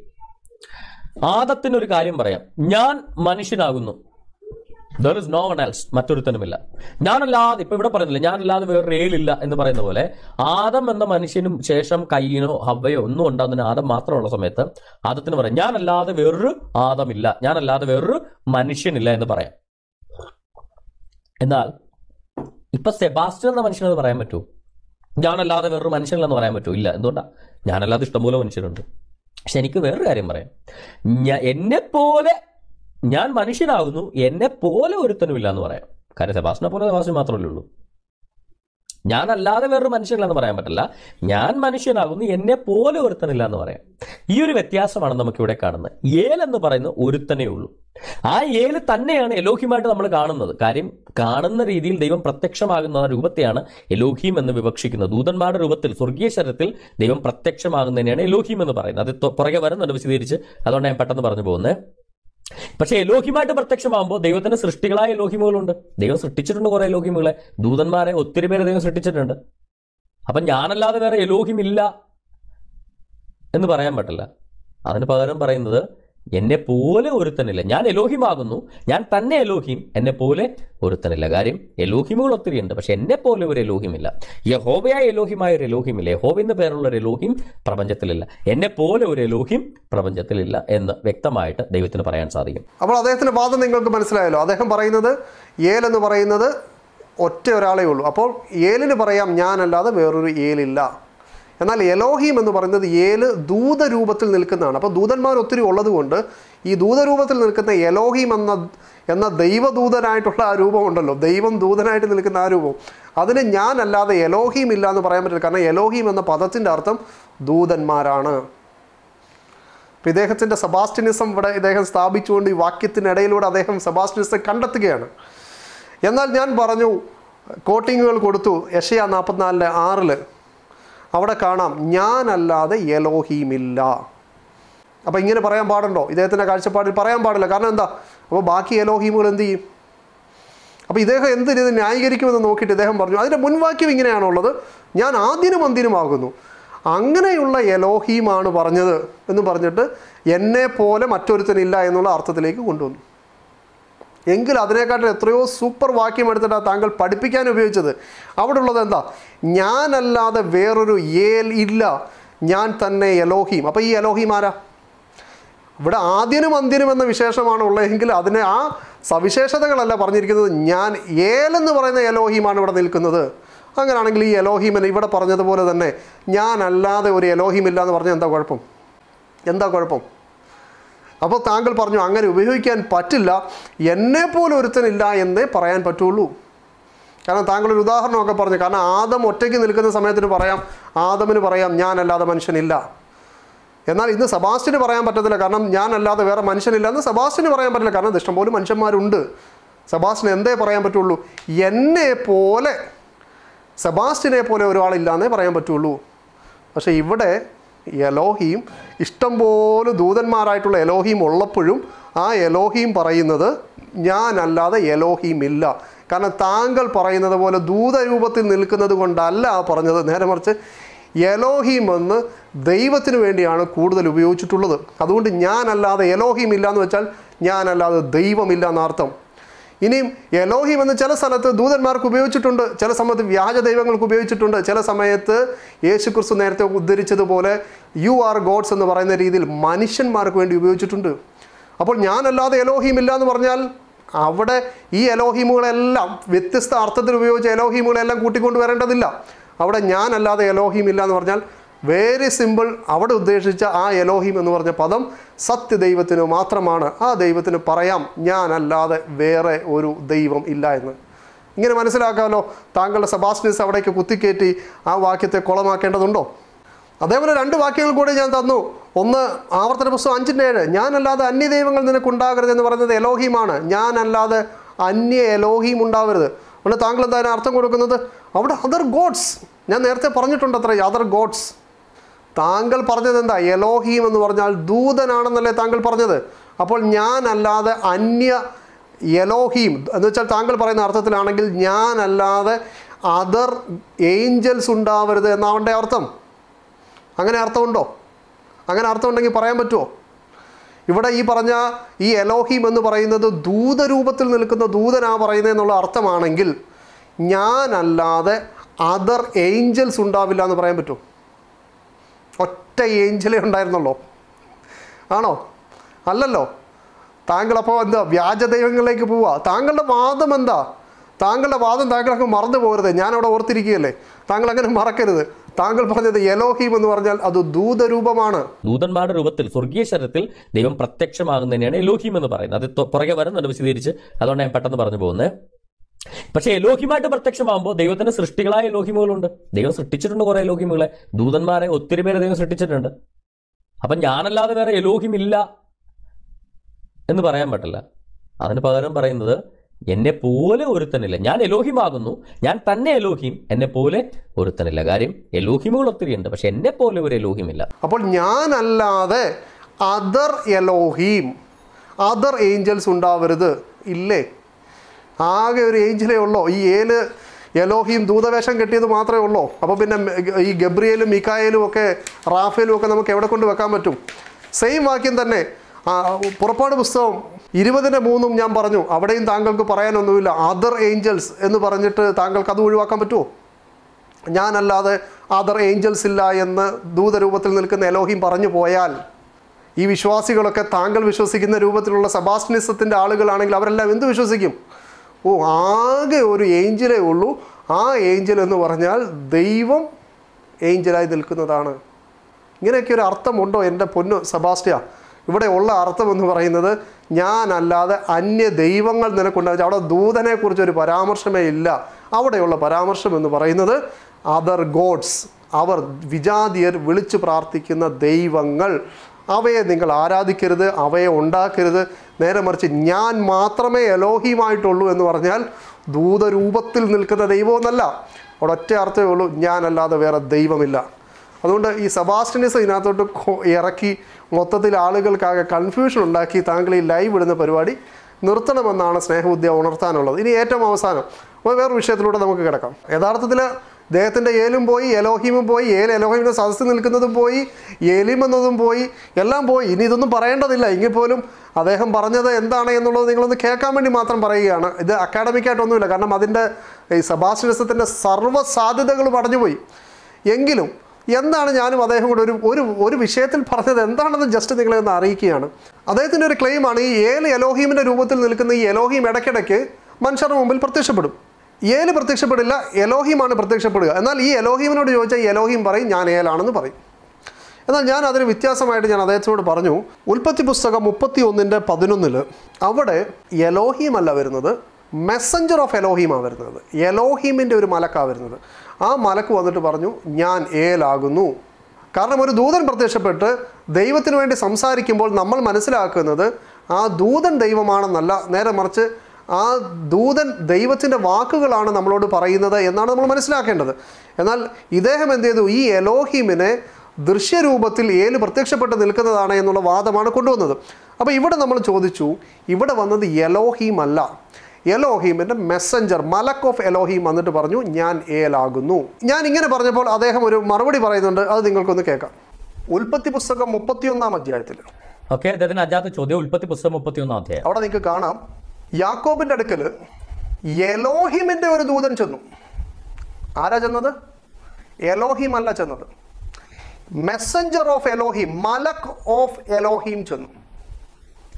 ആദത്തിനൊരു കാര്യം പറയാം. ഞാൻ മനുഷ്യനാകുന്നു. There is no one else മറ്റൊരുത്തനുമില്ല. ഞാനല്ലാതെ ഇപ്പൊ ഇവിടെ പറയുന്നില്ല. ഞാനല്ലാതെ വേറെ ഏലില്ല എന്ന് പറയുന്ന പോലെ ആദം എന്ന മനുഷ്യനും ശേഷം കയ്യിനോ ഹവയോ ഒന്നും ഉണ്ടാകുന്ന ആദം മാത്രമുള്ള സമയത്ത് ആദത്തിന് പറയാം ഞാനല്ലാതെ വേറൊരു ആദമില്ല. ഞാനല്ലാതെ വേറൊരു മനുഷ്യനില്ല എന്ന് പറയാം. എന്നാൽ ഇപ്പൊ സെബാസ്റ്റ്യൻ എന്ന മനുഷ്യനത് പറയാൻ പറ്റൂ. ഞാനല്ലാതെ വേറൊരു മനുഷ്യനില്ലെന്ന് പറയാൻ പറ്റൂ. ഇല്ല. എന്തുകൊണ്ടാ? ഞാനല്ലാതെ ഇഷ്ടംപോലെ മനുഷ്യരുണ്ട്. പക്ഷെ എനിക്ക് വേറൊരു കാര്യം പറയാം. എന്നെ പോലെ ഞാൻ മനുഷ്യനാകുന്നു എന്നെ പോലെ ഒരുത്തനുമില്ല എന്ന് പറയാം. കാര്യം സെബാസ്റ്റിനെ പോലെ സെബാസ്റ്റിൻ മാത്രമല്ലേ ഉള്ളൂ. ഞാനല്ലാതെ വേറൊരു മനുഷ്യനില്ലെന്ന് പറയാൻ പറ്റില്ല. ഞാൻ മനുഷ്യനാകുന്നു എന്നെ പോലെ ഒരുത്തനില്ല എന്ന് പറയാം. ഈ ഒരു വ്യത്യാസമാണ് നമുക്ക് ഇവിടെ കാണുന്നത്. ഏൽ എന്ന് പറയുന്ന ഒരുത്തനേ ഉള്ളൂ. ആ ഏൽ തന്നെയാണ് എലോഹിയുമായിട്ട് നമ്മൾ കാണുന്നത്. കാര്യം കാണുന്ന രീതിയിൽ ദൈവം പ്രത്യക്ഷമാകുന്ന രൂപത്തെയാണ് എലോഹിയും എന്ന് വിവക്ഷിക്കുന്നത്. ദൂതന്മാരുടെ രൂപത്തിൽ സ്വർഗീയ ശരത്തിൽ ദൈവം പ്രത്യക്ഷമാകുന്നതിനെയാണ് എലോഹിയും എന്ന് പറയുന്നത്. അത് പുറകെ വരുന്നുണ്ട് വിശദീകരിച്ച്. അതുകൊണ്ട് ഞാൻ പെട്ടെന്ന് പറഞ്ഞു പോകുന്നത്. പക്ഷെ എലോഹിമായിട്ട് പ്രത്യക്ഷമാകുമ്പോൾ ദൈവത്തിന്റെ സൃഷ്ടികളായ എലോഹിമുകളുണ്ട്. ദൈവം സൃഷ്ടിച്ചിട്ടുണ്ട് കുറെ എലോഹിമുകളെ. ദൂതന്മാരെ ഒത്തിരി പേരെ ദൈവം സൃഷ്ടിച്ചിട്ടുണ്ട്. അപ്പം ഞാനല്ലാതെ വേറെ എലോഹിമില്ല എന്ന് പറയാൻ പറ്റില്ല. അതിന് പകരം പറയുന്നത് എന്നെ പോലെ ഒരുത്തനില്ല. ഞാൻ എലോഹിമാകുന്നു. ഞാൻ തന്നെ എലോഹിം. എന്നെ പോലെ ഒരുത്തനില്ല. കാര്യം എലോഹിമുകൾ ഒത്തിരി ഉണ്ട്. പക്ഷെ എന്നെ പോലെ ഒരു എലോഹിമില്ല. യഹോബയായ എലോഹിമായ ഒരു എലോഹിമില്ല. യഹോബ എന്ന പേരുള്ള ഒരു എലോഹിം പ്രപഞ്ചത്തിലില്ല. എന്നെ പോലെ ഒരു എലോഹിം പ്രപഞ്ചത്തിലില്ല എന്ന് വ്യക്തമായിട്ട് ദൈവത്തിന് പറയാൻ സാധിക്കും. അപ്പോൾ അദ്ദേഹത്തിന്റെ വാദം നിങ്ങൾക്ക് മനസ്സിലായല്ലോ. അദ്ദേഹം പറയുന്നത് ഏൽ എന്ന് പറയുന്നത് ഒറ്റ ഒരാളേ ഉള്ളൂ. അപ്പോൾ ഏലിന് പറയാം ഞാനല്ലാതെ വേറൊരു ഏലില്ല. എന്നാൽ എലോഹീം എന്ന് പറയുന്നത് ഏൽ ദൂതരൂപത്തിൽ നിൽക്കുന്നതാണ്. അപ്പോൾ ദൂതന്മാർ ഒത്തിരി ഉള്ളതുകൊണ്ട് ഈ ദൂതരൂപത്തിൽ നിൽക്കുന്ന എലോഹീം എന്ന എന്ന ദൈവദൂതനായിട്ടുള്ള ആ രൂപമുണ്ടല്ലോ ദൈവം ദൂതനായിട്ട് നിൽക്കുന്ന ആ രൂപം. അതിന് ഞാനല്ലാതെ എലോഹീം ഇല്ല എന്ന് പറയാൻ പറ്റില്ല. കാരണം എലോഹീം എന്ന പദത്തിന്റെ അർത്ഥം ദൂതന്മാരാണ്. അപ്പം ഇദ്ദേഹത്തിന്റെ സബാസ്റ്റിനിസം ഇവിടെ ഇദ്ദേഹം സ്ഥാപിച്ചുകൊണ്ട് ഈ വാക്യത്തിനിടയിലൂടെ അദ്ദേഹം സബാസ്റ്റിനിസം കണ്ടെത്തുകയാണ്. എന്നാൽ ഞാൻ പറഞ്ഞു കോട്ടിങ്ങുകൾ കൊടുത്തു യഷയ നാൽപ്പത്തിനാലിന്റെ ആറിൽ അവിടെ കാണാം ഞാനല്ലാതെ യലോഹീമില്ല അപ്പോൾ ഇങ്ങനെ പറയാൻ പാടുണ്ടോ? ഇദ്ദേഹത്തിന്റെ കാഴ്ചപ്പാടിൽ പറയാൻ പാടില്ല. കാരണം എന്താ? അപ്പോൾ ബാക്കി യലോഹീമുകൾ എന്ത് ചെയ്യും? അപ്പോൾ ഇദ്ദേഹം എന്തിന് ഇത് ന്യായീകരിക്കുമെന്ന് നോക്കിയിട്ട് ഇദ്ദേഹം പറഞ്ഞു അതിന്റെ മുൻവാക്യം ഇങ്ങനെയാണുള്ളത് ഞാൻ ആദ്യനും അന്തിനുമാകുന്നു അങ്ങനെയുള്ള യലോഹീമാണ് പറഞ്ഞത് എന്ന് പറഞ്ഞിട്ട് എന്നെ പോലെ മറ്റൊരുത്തനില്ല എന്നുള്ള അർത്ഥത്തിലേക്ക് കൊണ്ടുവന്നു. എങ്കിൽ അതിനെക്കാട്ടിൽ എത്രയോ സൂപ്പർ വാക്യം എടുത്തിട്ടാണ് താങ്കൾ പഠിപ്പിക്കാൻ ഉപയോഗിച്ചത്. അവിടെ ഉള്ളത് എന്താ? ഞാനല്ലാതെ വേറൊരു ഏൽ ഇല്ല. ഞാൻ തന്നെ എലോഹീം. അപ്പോൾ ഈ എലോഹീം ആരാ? ഇവിടെ ആദ്യനും അന്ത്യനും എന്ന വിശേഷമാണ് ഉള്ളതെങ്കിൽ അതിനെ ആ സവിശേഷതകളല്ല പറഞ്ഞിരിക്കുന്നത്. ഞാൻ ഏലെന്ന് പറയുന്ന എലോഹീമാണ് ഇവിടെ നിൽക്കുന്നത്. അങ്ങനെയാണെങ്കിൽ ഈ എലോഹീമിന് ഇവിടെ പറഞ്ഞതുപോലെ തന്നെ ഞാനല്ലാതെ ഒരു എലോഹീം ഇല്ല എന്ന് പറഞ്ഞാൽ എന്താ കുഴപ്പം? എന്താ കുഴപ്പം? അപ്പോൾ താങ്കൾ പറഞ്ഞു അങ്ങനെ ഉപയോഗിക്കാൻ പറ്റില്ല. എന്നെ പോലെ ഒരുത്തനില്ല എന്നേ പറയാൻ പറ്റുള്ളൂ. കാരണം താങ്കളൊരു ഉദാഹരണമൊക്കെ പറഞ്ഞു. കാരണം ആദം ഒറ്റയ്ക്ക് നിൽക്കുന്ന സമയത്തിന് പറയാം ആദമിന് പറയാം ഞാനല്ലാതെ മനുഷ്യനില്ല. എന്നാൽ ഇന്ന് സബാസ്റ്റിന് പറയാൻ പറ്റത്തില്ല. കാരണം ഞാനല്ലാതെ വേറെ മനുഷ്യനില്ല എന്ന് സബാസ്റ്റിന് പറയാൻ പറ്റില്ല. കാരണം ഇഷ്ടം ഇഷ്ടംപോലെ മനുഷ്യന്മാരുണ്ട്. സബാസ്റ്റിന് എന്തേ പറയാൻ പറ്റുള്ളൂ? എന്നെ പോലെ സെബാസ്റ്റിനെ പോലെ ഒരാളില്ല എന്നേ പറയാൻ പറ്റുള്ളൂ. പക്ഷേ ഇവിടെ എലോഹീം ഇഷ്ടംപോലെ ദൂതന്മാരായിട്ടുള്ള എലോഹീം ഉള്ളപ്പോഴും ആ എലോഹീം പറയുന്നത് ഞാനല്ലാതെ എലോഹീം ഇല്ല കാരണം താങ്കൾ പറയുന്നത് പോലെ ദൂതരൂപത്തിൽ നിൽക്കുന്നത് കൊണ്ടല്ല ആ പറഞ്ഞത്. നേരെ മറിച്ച് എലോഹീം എന്ന് ദൈവത്തിന് വേണ്ടിയാണ് കൂടുതൽ ഉപയോഗിച്ചിട്ടുള്ളത്. അതുകൊണ്ട് ഞാനല്ലാതെ എലോഹീം ഇല്ല എന്ന് വെച്ചാൽ ഞാനല്ലാതെ ദൈവമില്ല എന്നർത്ഥം. ഇനിയും എലോഹിം എന്ന് ചില സ്ഥലത്ത് ദൂതന്മാർക്ക് ഉപയോഗിച്ചിട്ടുണ്ട് ചില സമയത്ത് വ്യാജ ദൈവങ്ങൾക്ക് ഉപയോഗിച്ചിട്ടുണ്ട്. ചില സമയത്ത് യേശു ക്രിസ്തു നേരത്തെ ഉദ്ധരിച്ചതുപോലെ യു ആർ ഗോഡ്സ് എന്ന് പറയുന്ന രീതിയിൽ മനുഷ്യന്മാർക്ക് വേണ്ടി ഉപയോഗിച്ചിട്ടുണ്ട്. അപ്പോൾ ഞാനല്ലാതെ എലോഹിം ഇല്ല എന്ന് പറഞ്ഞാൽ അവിടെ ഈ എലോഹിമുകളെല്ലാം വ്യത്യസ്ത അർത്ഥത്തിൽ ഉപയോഗിച്ച എലോഹിമുകളെല്ലാം കൂട്ടിക്കൊണ്ട് വരേണ്ടതില്ല അവിടെ ഞാനല്ലാതെ എലോഹിം ഇല്ല എന്ന് പറഞ്ഞാൽ വെരി സിമ്പിൾ അവിടെ ഉദ്ദേശിച്ച ആ എലോഹിം എന്ന് പറഞ്ഞ പദം സത്യദൈവത്തിന് മാത്രമാണ്. ആ ദൈവത്തിന് പറയാം ഞാനല്ലാതെ വേറെ ഒരു ദൈവം ഇല്ല എന്ന്. ഇങ്ങനെ മനസ്സിലാക്കാമല്ലോ താങ്കളുടെ സബാസ്റ്റിനിസ് അവിടേക്ക് കുത്തിക്കയറ്റി ആ വാക്യത്തെ കുളമാക്കേണ്ടതുണ്ടോ? അതേപോലെ രണ്ട് വാക്യങ്ങൾ കൂടി ഞാൻ തന്നു. ഒന്ന് ആവർത്തന പുസ്തകം അഞ്ചിന്റെ ഏഴ് ഞാനല്ലാതെ അന്യ ദൈവങ്ങൾ നിനക്കുണ്ടാകരുത് എന്ന് പറയുന്നത് എലോഹീമാണ് ഞാനല്ലാതെ അന്യ എലോഹീം ഉണ്ടാവരുത്. അതുകൊണ്ട് താങ്കൾ എന്തായാലും അർത്ഥം കൊടുക്കുന്നത്? അവിടെ അതർ ഗോഡ്സ് ഞാൻ നേരത്തെ പറഞ്ഞിട്ടുണ്ട് അത്ര അതർ ഗോഡ്സ് താങ്കൾ പറഞ്ഞത് എന്താ? എലോഹീം എന്ന് പറഞ്ഞാൽ ദൂതനാണെന്നല്ലേ താങ്കൾ പറഞ്ഞത്? അപ്പോൾ ഞാനല്ലാതെ അന്യ എലോഹീം എന്ന് വെച്ചാൽ താങ്കൾ പറയുന്ന അർത്ഥത്തിലാണെങ്കിൽ ഞാനല്ലാതെ അതർ ഏഞ്ചൽസ് ഉണ്ടാവരുത് എന്നാവണ്ടേ അർത്ഥം? അങ്ങനെ അർത്ഥമുണ്ടോ? അങ്ങനെ അർത്ഥമുണ്ടെങ്കിൽ പറയാൻ പറ്റുമോ? ഇവിടെ ഈ പറഞ്ഞ ഈ എലോഹീം എന്ന് പറയുന്നത് ദൂതരൂപത്തിൽ നിൽക്കുന്ന ദൂതനാ എന്നുള്ള അർത്ഥമാണെങ്കിൽ ഞാനല്ലാതെ അതർ ഏഞ്ചൽസ് ഉണ്ടാവില്ല എന്ന് പറയാൻ പറ്റുമോ? ഒറ്റ ഏഞ്ചലേ ഉണ്ടായിരുന്നുള്ളൂ. ആണോ? അല്ലല്ലോ. താങ്കളപ്പോൾ എന്താ വ്യാജ ദൈവങ്ങളിലേക്ക് പോവുക താങ്കളുടെ വാദം എന്താ? താങ്കളുടെ വാദം താങ്കളൊക്കെ മറന്നു പോകരുത്. ഞാനവിടെ ഓർത്തിരിക്കുകയല്ലേ. താങ്കൾ അങ്ങനെ മറക്കരുത്. താങ്കൾ പറഞ്ഞത് യലോഹീം എന്ന് പറഞ്ഞാൽ അത് ദൂതരൂപമാണ്. ദൂതന്മാരുടെ രൂപത്തിൽ സ്വർഗീയ ശരീരത്തിൽ ദൈവം പ്രത്യക്ഷമാകുന്നതിനെയാണ് യലോഹീം എന്ന് പറയുന്നത്. അത് പുറകെ വരുന്നുണ്ട് വിശദീകരിച്ച്. അതുകൊണ്ട് ഞാൻ പെട്ടെന്ന് പറഞ്ഞു പോകുന്നത്. പക്ഷെ എലോഹിമായിട്ട് പ്രത്യക്ഷമാകുമ്പോൾ ദൈവത്തിന്റെ സൃഷ്ടികളായ എലോഹിമുകളുണ്ട്. ദൈവം സൃഷ്ടിച്ചിട്ടുണ്ട് കുറെ എലോഹിമുകളെ. ദൂതന്മാരെ ഒത്തിരി പേരെ ദൈവം സൃഷ്ടിച്ചിട്ടുണ്ട്. അപ്പൊ ഞാനല്ലാതെ വേറെ എലോഹിമില്ല എന്ന് പറയാൻ പറ്റില്ല അതിന് പകരം പറയുന്നത് എന്നെ പോലെ ഒരുത്തനില്ല. ഞാൻ എലോഹിമാകുന്നു. ഞാൻ തന്നെ എലോഹിം. എന്നെ പോലെ ഒരുത്തനില്ല. കാര്യം എലോഹിമുകൾ ഒത്തിരി ഉണ്ട്. പക്ഷെ എന്നെ പോലെ ഒരു എലോഹിമില്ല. അപ്പോൾ ഞാനല്ലാതെ അതർ എലോഹീം അതർ ഏഞ്ചൽസ് ഉണ്ടാവരുത് ഇല്ലേ? ആകെ ഒരു ഏഞ്ചലേ ഉള്ളോ? ഈ ഏൽ യലോഹിയും ദൂതവേഷം കെട്ടിയത് മാത്രമേ ഉള്ളൂ? അപ്പോൾ പിന്നെ ഈ ഗബ്രിയേലും മിക്കായേലും ഒക്കെ റാഫേലും ഒക്കെ നമുക്ക് എവിടെ കൊണ്ട് വെക്കാൻ പറ്റും? സെയിം വാക്യം തന്നെ. പുറപ്പാട് പുസ്തകം ഇരുപതിന്റെ മൂന്നും ഞാൻ പറഞ്ഞു. അവിടെയും താങ്കൾക്ക് പറയാനൊന്നുമില്ല. അതർ ഏഞ്ചൽസ് എന്ന് പറഞ്ഞിട്ട് താങ്കൾക്ക് അത് ഒഴിവാക്കാൻ പറ്റുമോ ഞാനല്ലാതെ അതർ ഏഞ്ചൽസ് ഇല്ല എന്ന് ദൂതരൂപത്തിൽ നിൽക്കുന്ന എലോഹിം പറഞ്ഞു പോയാൽ ഈ വിശ്വാസികളൊക്കെ താങ്കൾ വിശ്വസിക്കുന്ന രൂപത്തിലുള്ള സബാസ്റ്റിനിസത്തിന്റെ ആളുകളാണെങ്കിൽ അവരെല്ലാം എന്ത് വിശ്വസിക്കും? ഓ ആകെ ഒരു ഏഞ്ചലേ ഉള്ളൂ. ആ ഏഞ്ചൽ എന്ന് പറഞ്ഞാൽ ദൈവം ഏഞ്ചലായി നിൽക്കുന്നതാണ്. ഇങ്ങനെയൊക്കെ ഒരു അർത്ഥമുണ്ടോ എന്റെ പൊന്നു സബാസ്റ്റ്യ? ഇവിടെ ഉള്ള അർത്ഥം എന്ന് പറയുന്നത് ഞാനല്ലാതെ അന്യ ദൈവങ്ങൾ നിനക്കുണ്ടാകും അവിടെ ദൂതനെക്കുറിച്ച് ഒരു പരാമർശമേ ഇല്ല. അവിടെയുള്ള പരാമർശം എന്ന് പറയുന്നത് അതർ ഗോഡ്സ് അവർ വിജാതിയർ വിളിച്ചു പ്രാർത്ഥിക്കുന്ന ദൈവങ്ങൾ. അവയെ നിങ്ങൾ ആരാധിക്കരുത് അവയെ ഉണ്ടാക്കരുത്. നേരെ മറിച്ച് ഞാൻ മാത്രമേ എലോഹിയുമായിട്ടുള്ളൂ എന്ന് പറഞ്ഞാൽ ദൂതരൂപത്തിൽ നിൽക്കുന്ന ദൈവമെന്നല്ല. അവിടെ ഒറ്റ അർത്ഥമേ ഉള്ളൂ ഞാനല്ലാതെ വേറെ ദൈവമില്ല. അതുകൊണ്ട് ഈ സബാസ്റ്റിനിസം ഇതിനകത്തോട്ട് ഇറക്കി മൊത്തത്തിൽ ആളുകൾക്കാകെ കൺഫ്യൂഷൻ ഉണ്ടാക്കി താങ്കൾ ഈ ലൈവ് ഇടുന്ന പരിപാടി നിർത്തണമെന്നാണ് സ്നേഹബുദ്ധിയ ഉണർത്താനുള്ളത്. ഇനി ഏറ്റവും അവസാനം വേറൊരു വിഷയത്തിലൂടെ നമുക്ക് കിടക്കാം. യഥാർത്ഥത്തിൽ അദ്ദേഹത്തിന്റെ ഏലും പോയി എലോഹിമും പോയി ഏൽ എലോഹിമിന്റെ സദസ്സിൽ നിൽക്കുന്നതും പോയി ഏലിം എന്നതും പോയി എല്ലാം പോയി. ഇനി ഇതൊന്നും പറയേണ്ടതില്ല. എങ്കിൽ പോലും അദ്ദേഹം പറഞ്ഞത് എന്താണ് എന്നുള്ളത് നിങ്ങളൊന്ന് കേൾക്കാൻ വേണ്ടി മാത്രം പറയുകയാണ്. ഇത് അക്കാഡമിക്കായിട്ടൊന്നുമില്ല. കാരണം അതിന്റെ ഈ സഭാശ്രസത്തിന്റെ സർവ സാധ്യതകളും അടഞ്ഞുപോയി എങ്കിലും എന്താണ് ഞാനും അദ്ദേഹം കൂടെ ഒരു ഒരു ഒരു വിഷയത്തിൽ പറഞ്ഞത് എന്താണെന്ന് ജസ്റ്റ് നിങ്ങളെ ഒന്ന് അറിയിക്കുകയാണ്. അദ്ദേഹത്തിന്റെ ഒരു ക്ലെയിമാണ് ഈ ഏൽ എലോഹീമിന്റെ രൂപത്തിൽ നിൽക്കുന്ന ഈ എലോഹീം ഇടയ്ക്കിടയ്ക്ക് മനുഷ്യരുടെ മുമ്പിൽ പ്രത്യക്ഷപ്പെടും. ഏൽ പ്രത്യക്ഷപ്പെടില്ല എലോഹിമാണ് പ്രത്യക്ഷപ്പെടുക. എന്നാൽ ഈ എലോഹിമിനോട് ചോദിച്ചാൽ എലോഹീം പറയും ഞാൻ ഏലാണെന്ന് പറയും. എന്നാൽ ഞാൻ അതിന് വ്യത്യാസമായിട്ട് ഞാൻ അദ്ദേഹത്തിനോട് പറഞ്ഞു ഉൽപ്പത്തി പുസ്തകം മുപ്പത്തി ഒന്നിന്റെ പതിനൊന്നിൽ അവിടെ എലോഹീം അല്ല വരുന്നത് മെസ്സഞ്ചർ ഓഫ് എലോഹീമാണ് വരുന്നത് എലോഹീമിന്റെ ഒരു മലക്കാണ് വരുന്നത്. ആ മലക്ക് വന്നിട്ട് പറഞ്ഞു ഞാൻ ഏലാകുന്നു. കാരണം ഒരു ദൂതൻ പ്രത്യക്ഷപ്പെട്ട് ദൈവത്തിന് വേണ്ടി സംസാരിക്കുമ്പോൾ നമ്മൾ മനസ്സിലാക്കുന്നത് ആ ദൂതൻ ദൈവമാണെന്നല്ല. നേരെ മറിച്ച് ആ ദൂതൻ ദൈവത്തിന്റെ വാക്കുകളാണ് നമ്മളോട് പറയുന്നത് എന്നാണ് നമ്മൾ മനസ്സിലാക്കേണ്ടത്. എന്നാൽ ഇദ്ദേഹം എന്ത് ചെയ്തു? ഈ എലോഹിമിനെ ദൃശ്യരൂപത്തിൽ ഏൽ പ്രത്യക്ഷപ്പെട്ട് നിൽക്കുന്നതാണ് എന്നുള്ള വാദമാണ് കൊണ്ടുവന്നത്. അപ്പോൾ ഇവിടെ നമ്മൾ ചോദിച്ചു ഇവിടെ വന്നത് എലോഹീം അല്ല. എലോഹീമിന്റെ മെസ്സഞ്ചർ മലക്ക് ഓഫ് എലോഹീം വന്നിട്ട് പറഞ്ഞു ഞാൻ ഏലാകുന്നു. ഞാൻ ഇങ്ങനെ പറഞ്ഞപ്പോൾ അദ്ദേഹം ഒരു മറുപടി പറയുന്നുണ്ട്. അത് നിങ്ങൾക്കൊന്ന് കേൾക്കാം. ഉൽപ്പത്തി പുസ്തകം മുപ്പത്തിയൊന്നാം അധ്യായത്തിൽ. ഓക്കെ അദ്ദേഹത്തിന് അജാത്ത ചോദ്യം ഉൽപ്പത്തി പുസ്തകം മുപ്പത്തിയൊന്നാം അധ്യായം. അവിടെ നിങ്ങൾക്ക് കാണാം. യാക്കോബിന്റെ അടുക്കൽ എലോഹിമിന്റെ ഒരു ദൂതൻ ചെന്നു. ആരാ ചെന്നത്? എലോഹിം അല്ല ചെന്നത്. മെസ്സഞ്ചർ ഓഫ് എലോഹിം മലക് ഓഫ് എലോഹിം ചെന്നു.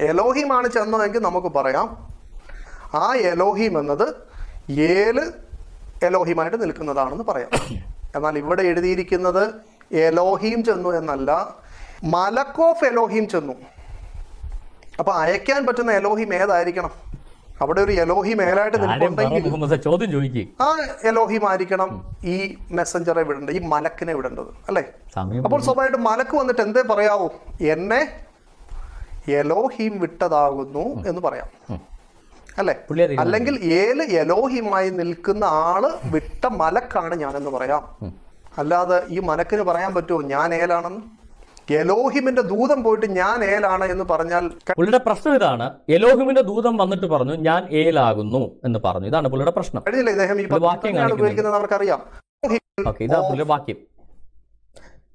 എലോഹിമാണ് ചെന്നതെങ്കിൽ നമുക്ക് പറയാം ആ എലോഹിം എന്നത് ഏൽ എലോഹിമായിട്ട് നിൽക്കുന്നതാണെന്ന് പറയാം. എന്നാൽ ഇവിടെ എഴുതിയിരിക്കുന്നത് എലോഹിം ചെന്നു എന്നല്ല മലക് ഓഫ് എലോഹിം ചെന്നു. അപ്പൊ അയക്കാൻ പറ്റുന്ന എലോഹിം ഏതായിരിക്കണം? അവിടെ ഒരു യലോഹി മേലായിട്ട് നിൽക്കുന്നുണ്ടെങ്കിൽ ചോദ്യം ആ എലോഹിം ആയിരിക്കണം ഈ മെസ്സഞ്ചറെ വിടേണ്ടത് ഈ മലക്കിനെ വിടേണ്ടത് അല്ലേ? അപ്പോൾ സ്വാഭാവികമായിട്ട് മലക്ക് വന്നിട്ട് എന്തേ പറയാവൂ? എന്നെ എലോഹിം വിട്ടതാകുന്നു എന്ന് പറയാം. അല്ലേ? അല്ലെങ്കിൽ ഏൽ എലോഹിമായി നിൽക്കുന്ന ആൾ വിട്ട മലക്കാണ് ഞാനെന്ന് പറയാം. അല്ലാതെ ഈ മലക്കിന് പറയാൻ പറ്റുമോ? ഞാൻ ഏലാണെന്ന്? എലോഹിമിന്റെ ദൂതം പോയിട്ട് ഞാൻ ഏലാണ് എന്ന് പറഞ്ഞാൽ പുള്ളിയുടെ പ്രശ്നം ഇതാണ്. എലോഹിമിന്റെ ദൂതം വന്നിട്ട് പറഞ്ഞു ഞാൻ ഏലാകുന്നു എന്ന് പറഞ്ഞു. ഇതാണ് പുള്ളിയുടെ പ്രശ്നം. കഴിഞ്ഞില്ല? ഇദ്ദേഹം ഈ വാക്യം ഉപയോഗിക്കുന്നത് അവർക്കറിയാം. ഇതാ പുള്ളിയുടെ വാക്യം.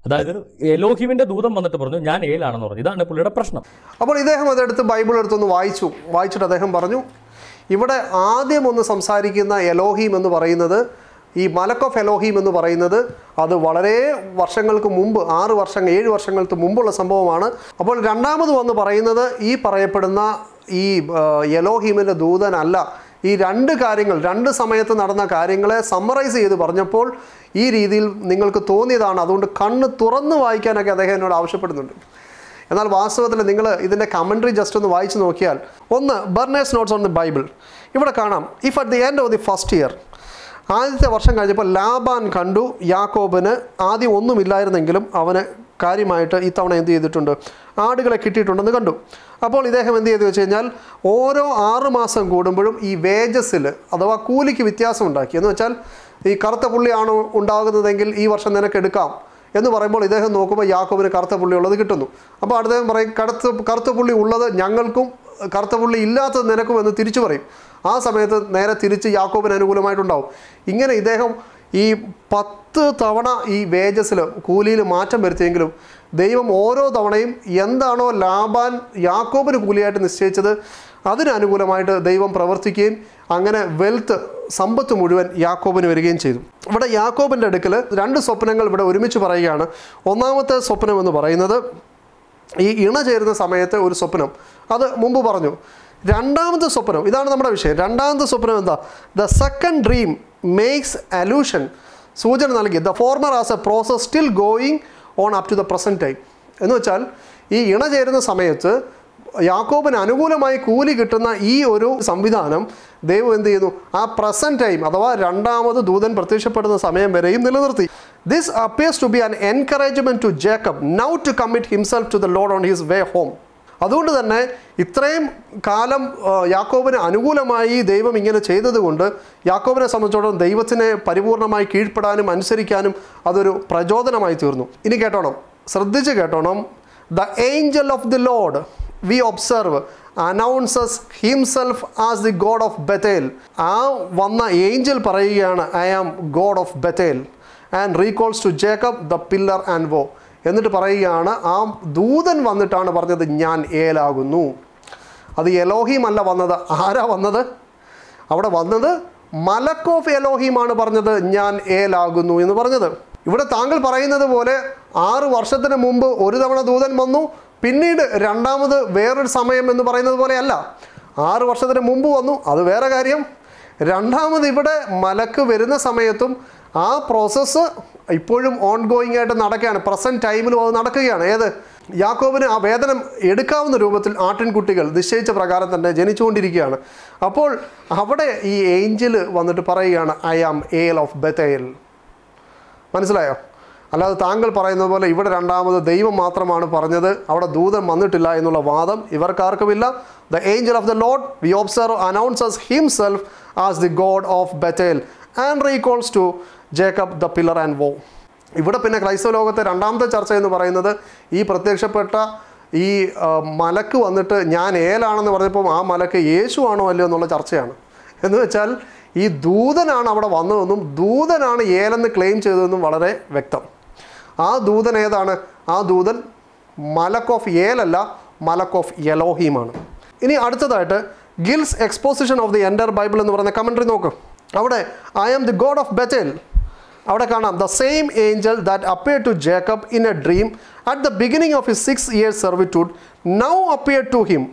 അതായത് എലോഹിമിന്റെ ദൂതം വന്നിട്ട് പറഞ്ഞു ഞാൻ ഏലാണെന്ന് പറഞ്ഞു. ഇതാണ് പുള്ളിയുടെ പ്രശ്നം. അപ്പോൾ ഇദ്ദേഹം അതെടുത്ത് ബൈബിൾ എടുത്തൊന്ന് വായിച്ചു. വായിച്ചിട്ട് അദ്ദേഹം പറഞ്ഞു ഇവിടെ ആദ്യം ഒന്ന് സംസാരിക്കുന്ന എലോഹിം എന്ന് പറയുന്നത് ഈ മലക്കോ ഫെലോഹീം എന്ന് പറയുന്നത് അത് വളരെ വർഷങ്ങൾക്ക് മുമ്പ് ആറ് വർഷം ഏഴ് വർഷങ്ങൾക്ക് മുമ്പുള്ള സംഭവമാണ്. അപ്പോൾ രണ്ടാമത് വന്ന് പറയുന്നത് ഈ പറയപ്പെടുന്ന ഈ ആ, എലോഹീമിന്റെ ദൂതനല്ല. ഈ രണ്ട് കാര്യങ്ങൾ രണ്ട് സമയത്ത് നടന്ന കാര്യങ്ങളെ സമ്മറൈസ് ചെയ്ത് പറഞ്ഞപ്പോൾ ഈ രീതിയിൽ നിങ്ങൾക്ക് തോന്നിയതാണ്. അതുകൊണ്ട് കണ്ണ് തുറന്ന് വായിക്കാനൊക്കെ അദ്ദേഹം എന്നോട് ആവശ്യപ്പെടുന്നുണ്ട്. എന്നാൽ വാസ്തവത്തിൽ നിങ്ങൾ ഇതിന്റെ കമൻട്രി ജസ്റ്റ് ഒന്ന് വായിച്ചു നോക്കിയാൽ ഒന്ന് Barnes notes on the Bible ഇവിടെ കാണാം if at the end of the first year ആദ്യത്തെ വർഷം കഴിഞ്ഞപ്പോൾ ലാബാൻ കണ്ടു യാക്കോബിന് ആദ്യം ഒന്നുമില്ലായിരുന്നെങ്കിലും അവന് കാര്യമായിട്ട് ഇത്തവണ എന്ത് ചെയ്തിട്ടുണ്ട്? ആടുകളെ കിട്ടിയിട്ടുണ്ടെന്ന് കണ്ടു. അപ്പോൾ ഇദ്ദേഹം എന്ത് ചെയ്തു വെച്ച് കഴിഞ്ഞാൽ ഓരോ ആറ് മാസം കൂടുമ്പോഴും ഈ വേജസിൽ അഥവാ കൂലിക്ക് വ്യത്യാസം ഉണ്ടാക്കി എന്ന് വെച്ചാൽ ഈ കറുത്ത പുള്ളിയാണ് ഉണ്ടാകുന്നതെങ്കിൽ ഈ വർഷം നിനക്ക് എടുക്കാം എന്ന് പറയുമ്പോൾ ഇദ്ദേഹം നോക്കുമ്പോൾ യാക്കോബിന് കറുത്ത പുള്ളി ഉള്ളത് കിട്ടുന്നു. അപ്പോൾ അദ്ദേഹം പറയും കറുത്ത കറുത്ത പുള്ളി ഉള്ളത് ഞങ്ങൾക്കും കറുത്ത പുള്ളി ഇല്ലാത്തത് നിനക്കും എന്ന് തിരിച്ചു പറയും. ആ സമയത്ത് നേരെ തിരിച്ച് യാക്കോബിന് അനുകൂലമായിട്ടുണ്ടാവും. ഇങ്ങനെ ഇദ്ദേഹം ഈ പത്ത് തവണ ഈ വേജസിൽ കൂലിയിൽ മാറ്റം വരുത്തിയെങ്കിലും ദൈവം ഓരോ തവണയും എന്താണോ ലാബാൻ യാക്കോബിന് കൂലിയായിട്ട് നിശ്ചയിച്ചത് അതിനനുകൂലമായിട്ട് ദൈവം പ്രവർത്തിക്കുകയും അങ്ങനെ വെൽത്ത് സമ്പത്ത് മുഴുവൻ യാക്കോബിന് വരികയും ചെയ്തു. ഇവിടെ യാക്കോബിന്റെ അടുക്കൽ രണ്ട് സ്വപ്നങ്ങൾ ഇവിടെ ഒരുമിച്ച് പറയുകയാണ്. ഒന്നാമത്തെ സ്വപ്നം എന്ന് പറയുന്നത് ഈ ഇണ ചേരുന്ന സമയത്ത് ഒരു സ്വപ്നം. അത് മുമ്പ് പറഞ്ഞു. രണ്ടാമത്തെ സ്വപ്നം ഇതാണ് നമ്മുടെ വിഷയം. രണ്ടാമത്തെ സ്വപ്നം എന്താ? The second dream makes allusion സൂചന നൽകി the former as a process still going on up to the present time എന്ന് വെച്ചാൽ ഈ ഇണ ചേരുന്ന സമയത്ത് യാക്കോബിന് അനുകൂലമായി കൂലി കിട്ടുന്ന ഈ ഒരു സംവിധാനം ദൈവം എന്ത് ചെയ്യുന്നു? ആ പ്രസന്റ് ടൈം അഥവാ രണ്ടാമത് ദൂതൻ പ്രത്യക്ഷപ്പെടുന്ന സമയം വരെയും നിലനിർത്തി. This appears to be an encouragement to Jacob now to commit himself to the lord on his way home അതുകൊണ്ട് തന്നെ ഇത്രയും കാലം യാക്കോബിന് അനുകൂലമായി ദൈവം ഇങ്ങനെ ചെയ്തതുകൊണ്ട് യാക്കോബിനെ സംബന്ധിച്ചിടത്തോളം ദൈവത്തിനെ പരിപൂർണമായി കീഴ്പ്പെടാനും അനുസരിക്കാനും അതൊരു പ്രചോദനമായി തീർന്നു. ഇനി കേട്ടോണം. ശ്രദ്ധിച്ച് കേട്ടോണം. The angel of the lord we observe announces himself as the God of Bethel ആ വന്ന ഏഞ്ചൽ പറയുകയാണ് I am God of Bethel and recalls to Jacob the pillar and vow എന്നിട്ട് പറയുകയാണ് ആ ദൂതൻ വന്നിട്ടാണ് പറഞ്ഞത് ഞാൻ ഏലാകുന്നു. അത് എലോഹിം അല്ല വന്നത്. ആരാ വന്നത്? അവിടെ വന്നത് മലക്ക് ഓഫ് എലോഹിമാണ് പറഞ്ഞത് ഞാൻ ഏലാകുന്നു എന്ന് പറഞ്ഞത്. ഇവിടെ താങ്കൾ പറയുന്നത് പോലെ ആറ് വർഷത്തിന് മുമ്പ് ഒരു തവണ ദൂതൻ വന്നു പിന്നീട് രണ്ടാമത് വേറൊരു സമയം എന്ന് പറയുന്നത് പോലെയല്ല. ആറ് വർഷത്തിന് മുമ്പ് വന്നു അത് വേറെ കാര്യം. രണ്ടാമത് ഇവിടെ മലക്ക് വരുന്ന സമയത്തും ആ പ്രോസസ്സ് ഇപ്പോഴും ഓൺ ഗോയിങ് ആയിട്ട് നടക്കുകയാണ്. പ്രസന്റ് ടൈമിലും അത് നടക്കുകയാണ്. ഏത്? യാക്കോബിന് ആ വേതനം എടുക്കാവുന്ന രൂപത്തിൽ ആട്ടിൻകുട്ടികൾ നിശ്ചയിച്ച പ്രകാരം തന്നെ ജനിച്ചുകൊണ്ടിരിക്കുകയാണ്. അപ്പോൾ അവിടെ ഈ ഏഞ്ചിൽ വന്നിട്ട് പറയുകയാണ് ഐ ആം ഏൽ ഓഫ് ബത്തേൽ മനസ്സിലായോ? അല്ലാതെ താങ്കൾ പറയുന്നത് പോലെ ഇവിടെ രണ്ടാമത് ദൈവം മാത്രമാണ് പറഞ്ഞത്. അവിടെ ദൂതൻ വന്നിട്ടില്ല എന്നുള്ള വാദം ഇവർക്കാർക്കുമില്ല. The angel of the lord we observe announces himself as the God of Bethel and recalls to Jacob the pillar and vow. ഇവിടെ പിന്നെ ക്രൈസ്തവ ലോകത്തെ രണ്ടാമത്തെ ചർച്ച എന്ന് പറയുന്നത് ഈ പ്രത്യക്ഷപ്പെട്ട ഈ മലക്ക് വന്നിട്ട് ഞാൻ ഏലാണെന്ന് പറഞ്ഞപ്പോൾ ആ മലക്ക് യേശു ആണോ അല്ലയോ എന്നുള്ള ചർച്ചയാണ്. എന്ന് വെച്ചാൽ ഈ ദൂതനാണ് അവിടെ വന്നതെന്നും ദൂതനാണ് ഏലെന്ന് ക്ലെയിം ചെയ്തതെന്നും വളരെ വ്യക്തം. ആ ദൂതൻ ഏതാണ്? ആ ദൂതൻ മലക്ക് ഓഫ് ഏലല്ല മലക്ക് ഓഫ് യലോഹീമാണ് ഇനി അടുത്തതായിട്ട് Gill's exposition of the entire Bible എന്ന് പറയുന്ന കമൻട്രി നോക്ക്. അവിടെ I am the God of Bethel അവിടെ കാണാം. The same angel that appear to Jacob in a dream at the beginning of his six years servitude now appear to him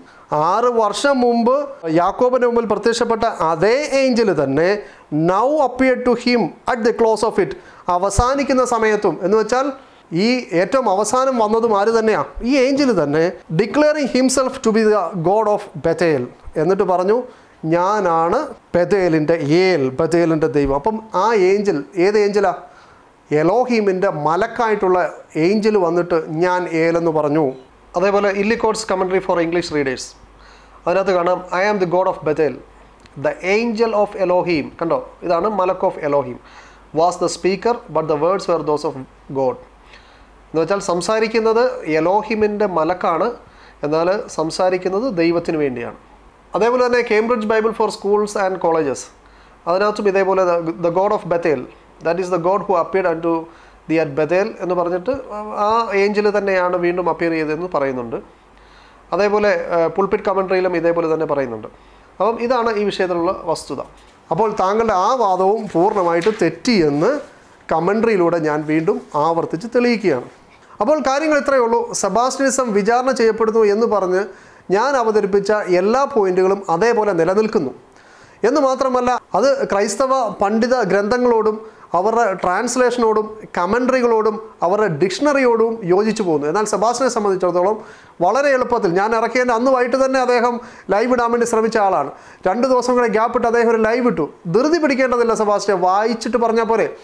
ആറ് വർഷം മുമ്പ് യാക്കോബിന് മുമ്പിൽ പ്രത്യക്ഷപ്പെട്ട അതേ ഏഞ്ചൽ തന്നെ now appear to him at the close of it അവസാനിക്കുന്ന സമയത്തും. എന്ന് വെച്ചാൽ ഈ ഏറ്റവും അവസാനം വന്നതും ആര് തന്നെയാണ് ഈ ഏഞ്ചൽ തന്നെ declaring himself to be the God of Bethel എന്നിട്ട് പറഞ്ഞു ഞാനാണ് ബദേലിന്റെ ഏൽ ബദേലിന്റെ ദൈവം. അപ്പം ആ ഏഞ്ചൽ ഏത് ഏഞ്ചലാ? എലോഹീമിന്റെ മലക്കായിട്ടുള്ള ഏഞ്ചൽ വന്നിട്ട് ഞാൻ ഏലെന്ന് പറഞ്ഞു. അതേപോലെ Ellicott's commentary for English readers. അതിനകത്ത് കാണാം I am the God of Bethel the angel of Elohim കണ്ടോ? ഇതാണ് മലക്ക് of Elohim was the speaker but the words were those of God എന്ന് വെച്ചാൽ സംസാരിക്കുന്നത് എലോഹിമിന്റെ മലക്കാണ്. എന്നാൽ സംസാരിക്കുന്നത് ദൈവത്തിന് വേണ്ടിയാണ്. അതേപോലെ തന്നെ Cambridge Bible for schools and colleges. അതിനകത്തും ഇതേപോലെ the God of Bethel. That is the God who appeared and to the at Bethel എന്ന് പറഞ്ഞിട്ട് ആ ഏഞ്ചൽ തന്നെയാണ് വീണ്ടും അപ്പിയർ ചെയ്തതെന്ന് പറയുന്നുണ്ട്. അതേപോലെ പുൾപിറ്റ് കമൻട്രിയിലും ഇതേപോലെ തന്നെ പറയുന്നുണ്ട്. അപ്പം ഇതാണ് ഈ വിഷയത്തിലുള്ള വസ്തുത. അപ്പോൾ താങ്കളുടെ ആ വാദവും പൂർണമായിട്ട് തെറ്റിയെന്ന് കമൻട്രിയിലൂടെ ഞാൻ വീണ്ടും ആവർത്തിച്ച് തെളിയിക്കുകയാണ്. അപ്പോൾ കാര്യങ്ങൾ ഇത്രയേ ഉള്ളൂ. സെബാസ്റ്റിനിസം വിചാരണ ചെയ്യപ്പെടുന്നു എന്ന് പറഞ്ഞ് ഞാൻ അവതരിപ്പിച്ച എല്ലാ പോയിന്റുകളും അതേപോലെ നിലനിൽക്കുന്നു. എന്ന് മാത്രമല്ല അത് ക്രൈസ്തവ പണ്ഡിത ഗ്രന്ഥങ്ങളോടും അവരുടെ ട്രാൻസ്ലേഷനോടും കമൻട്രികളോടും അവരുടെ ഡിക്ഷണറിയോടും യോജിച്ചു പോകുന്നു. എന്നാൽ സെബാസ്റ്റിനെ സംബന്ധിച്ചിടത്തോളം വളരെ എളുപ്പത്തിൽ ഞാൻ ഇറക്കിയതിന്റെ അന്ന് വൈകിട്ട് തന്നെ അദ്ദേഹം ലൈവ് ഇടാൻ വേണ്ടി ശ്രമിച്ച ആളാണ്. രണ്ട് ദിവസം കൂടെ ഗ്യാപ്പ് ഇട്ട് അദ്ദേഹം ഒരു ലൈവ് ഇട്ടു. ധൃതി പിടിക്കേണ്ടതില്ല സെബാസ്റ്റിനെ വായിച്ചിട്ട് പറഞ്ഞാൽ പോരെ.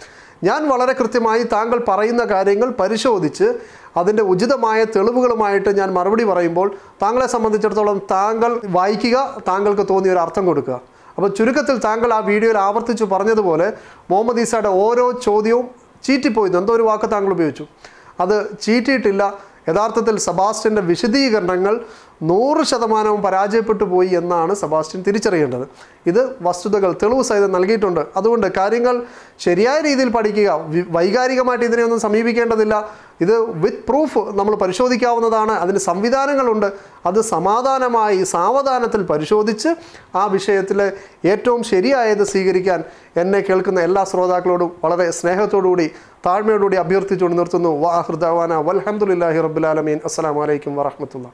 ഞാൻ വളരെ കൃത്യമായി താങ്കൾ പറയുന്ന കാര്യങ്ങൾ പരിശോധിച്ച് അതിന്റെ ഉചിതമായ തെളിവുകളുമായിട്ട് ഞാൻ മറുപടി പറയുമ്പോൾ താങ്കളെ സംബന്ധിച്ചിടത്തോളം താങ്കൾ വായിക്കുക താങ്കൾക്ക് തോന്നിയ ഒരു അർത്ഥം കൊടുക്കുക. അപ്പോൾ ചുരുക്കത്തിൽ താങ്കൾ ആ വീഡിയോയിൽ ആവർത്തിച്ച് പറഞ്ഞതുപോലെ മുഹമ്മദ് ഈസയുടെ ഓരോ ചോദ്യവും ചീറ്റിപ്പോയിരുന്നു എന്തോ ഒരു വാക്ക് താങ്കൾ ഉപയോഗിച്ചു. അത് ചീറ്റിയിട്ടില്ല. യഥാർത്ഥത്തിൽ സെബാസ്റ്റ്യന്റെ വിശദീകരണങ്ങൾ നൂറ് ശതമാനവും പരാജയപ്പെട്ടു പോയി എന്നാണ് സെബാസ്റ്റ്യൻ തിരിച്ചറിയേണ്ടത്. ഇത് വസ്തുതകൾ തെളിവ് സഹിതം നൽകിയിട്ടുണ്ട്. അതുകൊണ്ട് കാര്യങ്ങൾ ശരിയായ രീതിയിൽ പഠിക്കുക വൈകാരികമായിട്ട് വൈകാരികമായിട്ട് ഇതിനെയൊന്നും സമീപിക്കേണ്ടതില്ല. ഇത് വിത്ത് പ്രൂഫ് നമ്മൾ പരിശോധിക്കാവുന്നതാണ്. അതിന് സംവിധാനങ്ങളുണ്ട്. അത് സമാധാനമായി സാവധാനത്തിൽ പരിശോധിച്ച് ആ വിഷയത്തിൽ ഏറ്റവും ശരിയായത് സ്വീകരിക്കാൻ എന്നെ കേൾക്കുന്ന എല്ലാ ശ്രോതാക്കളോടും വളരെ സ്നേഹത്തോടുകൂടി താഴ്മയോടുകൂടി അഭ്യർത്ഥിച്ചുകൊണ്ട് നിർത്തുന്നു. വാഹൃദാന വൽഹമുല്ലാഹി റബുലാലമീൻ അസ്സാം വലൈക്കും വറഹമത്തുള്ള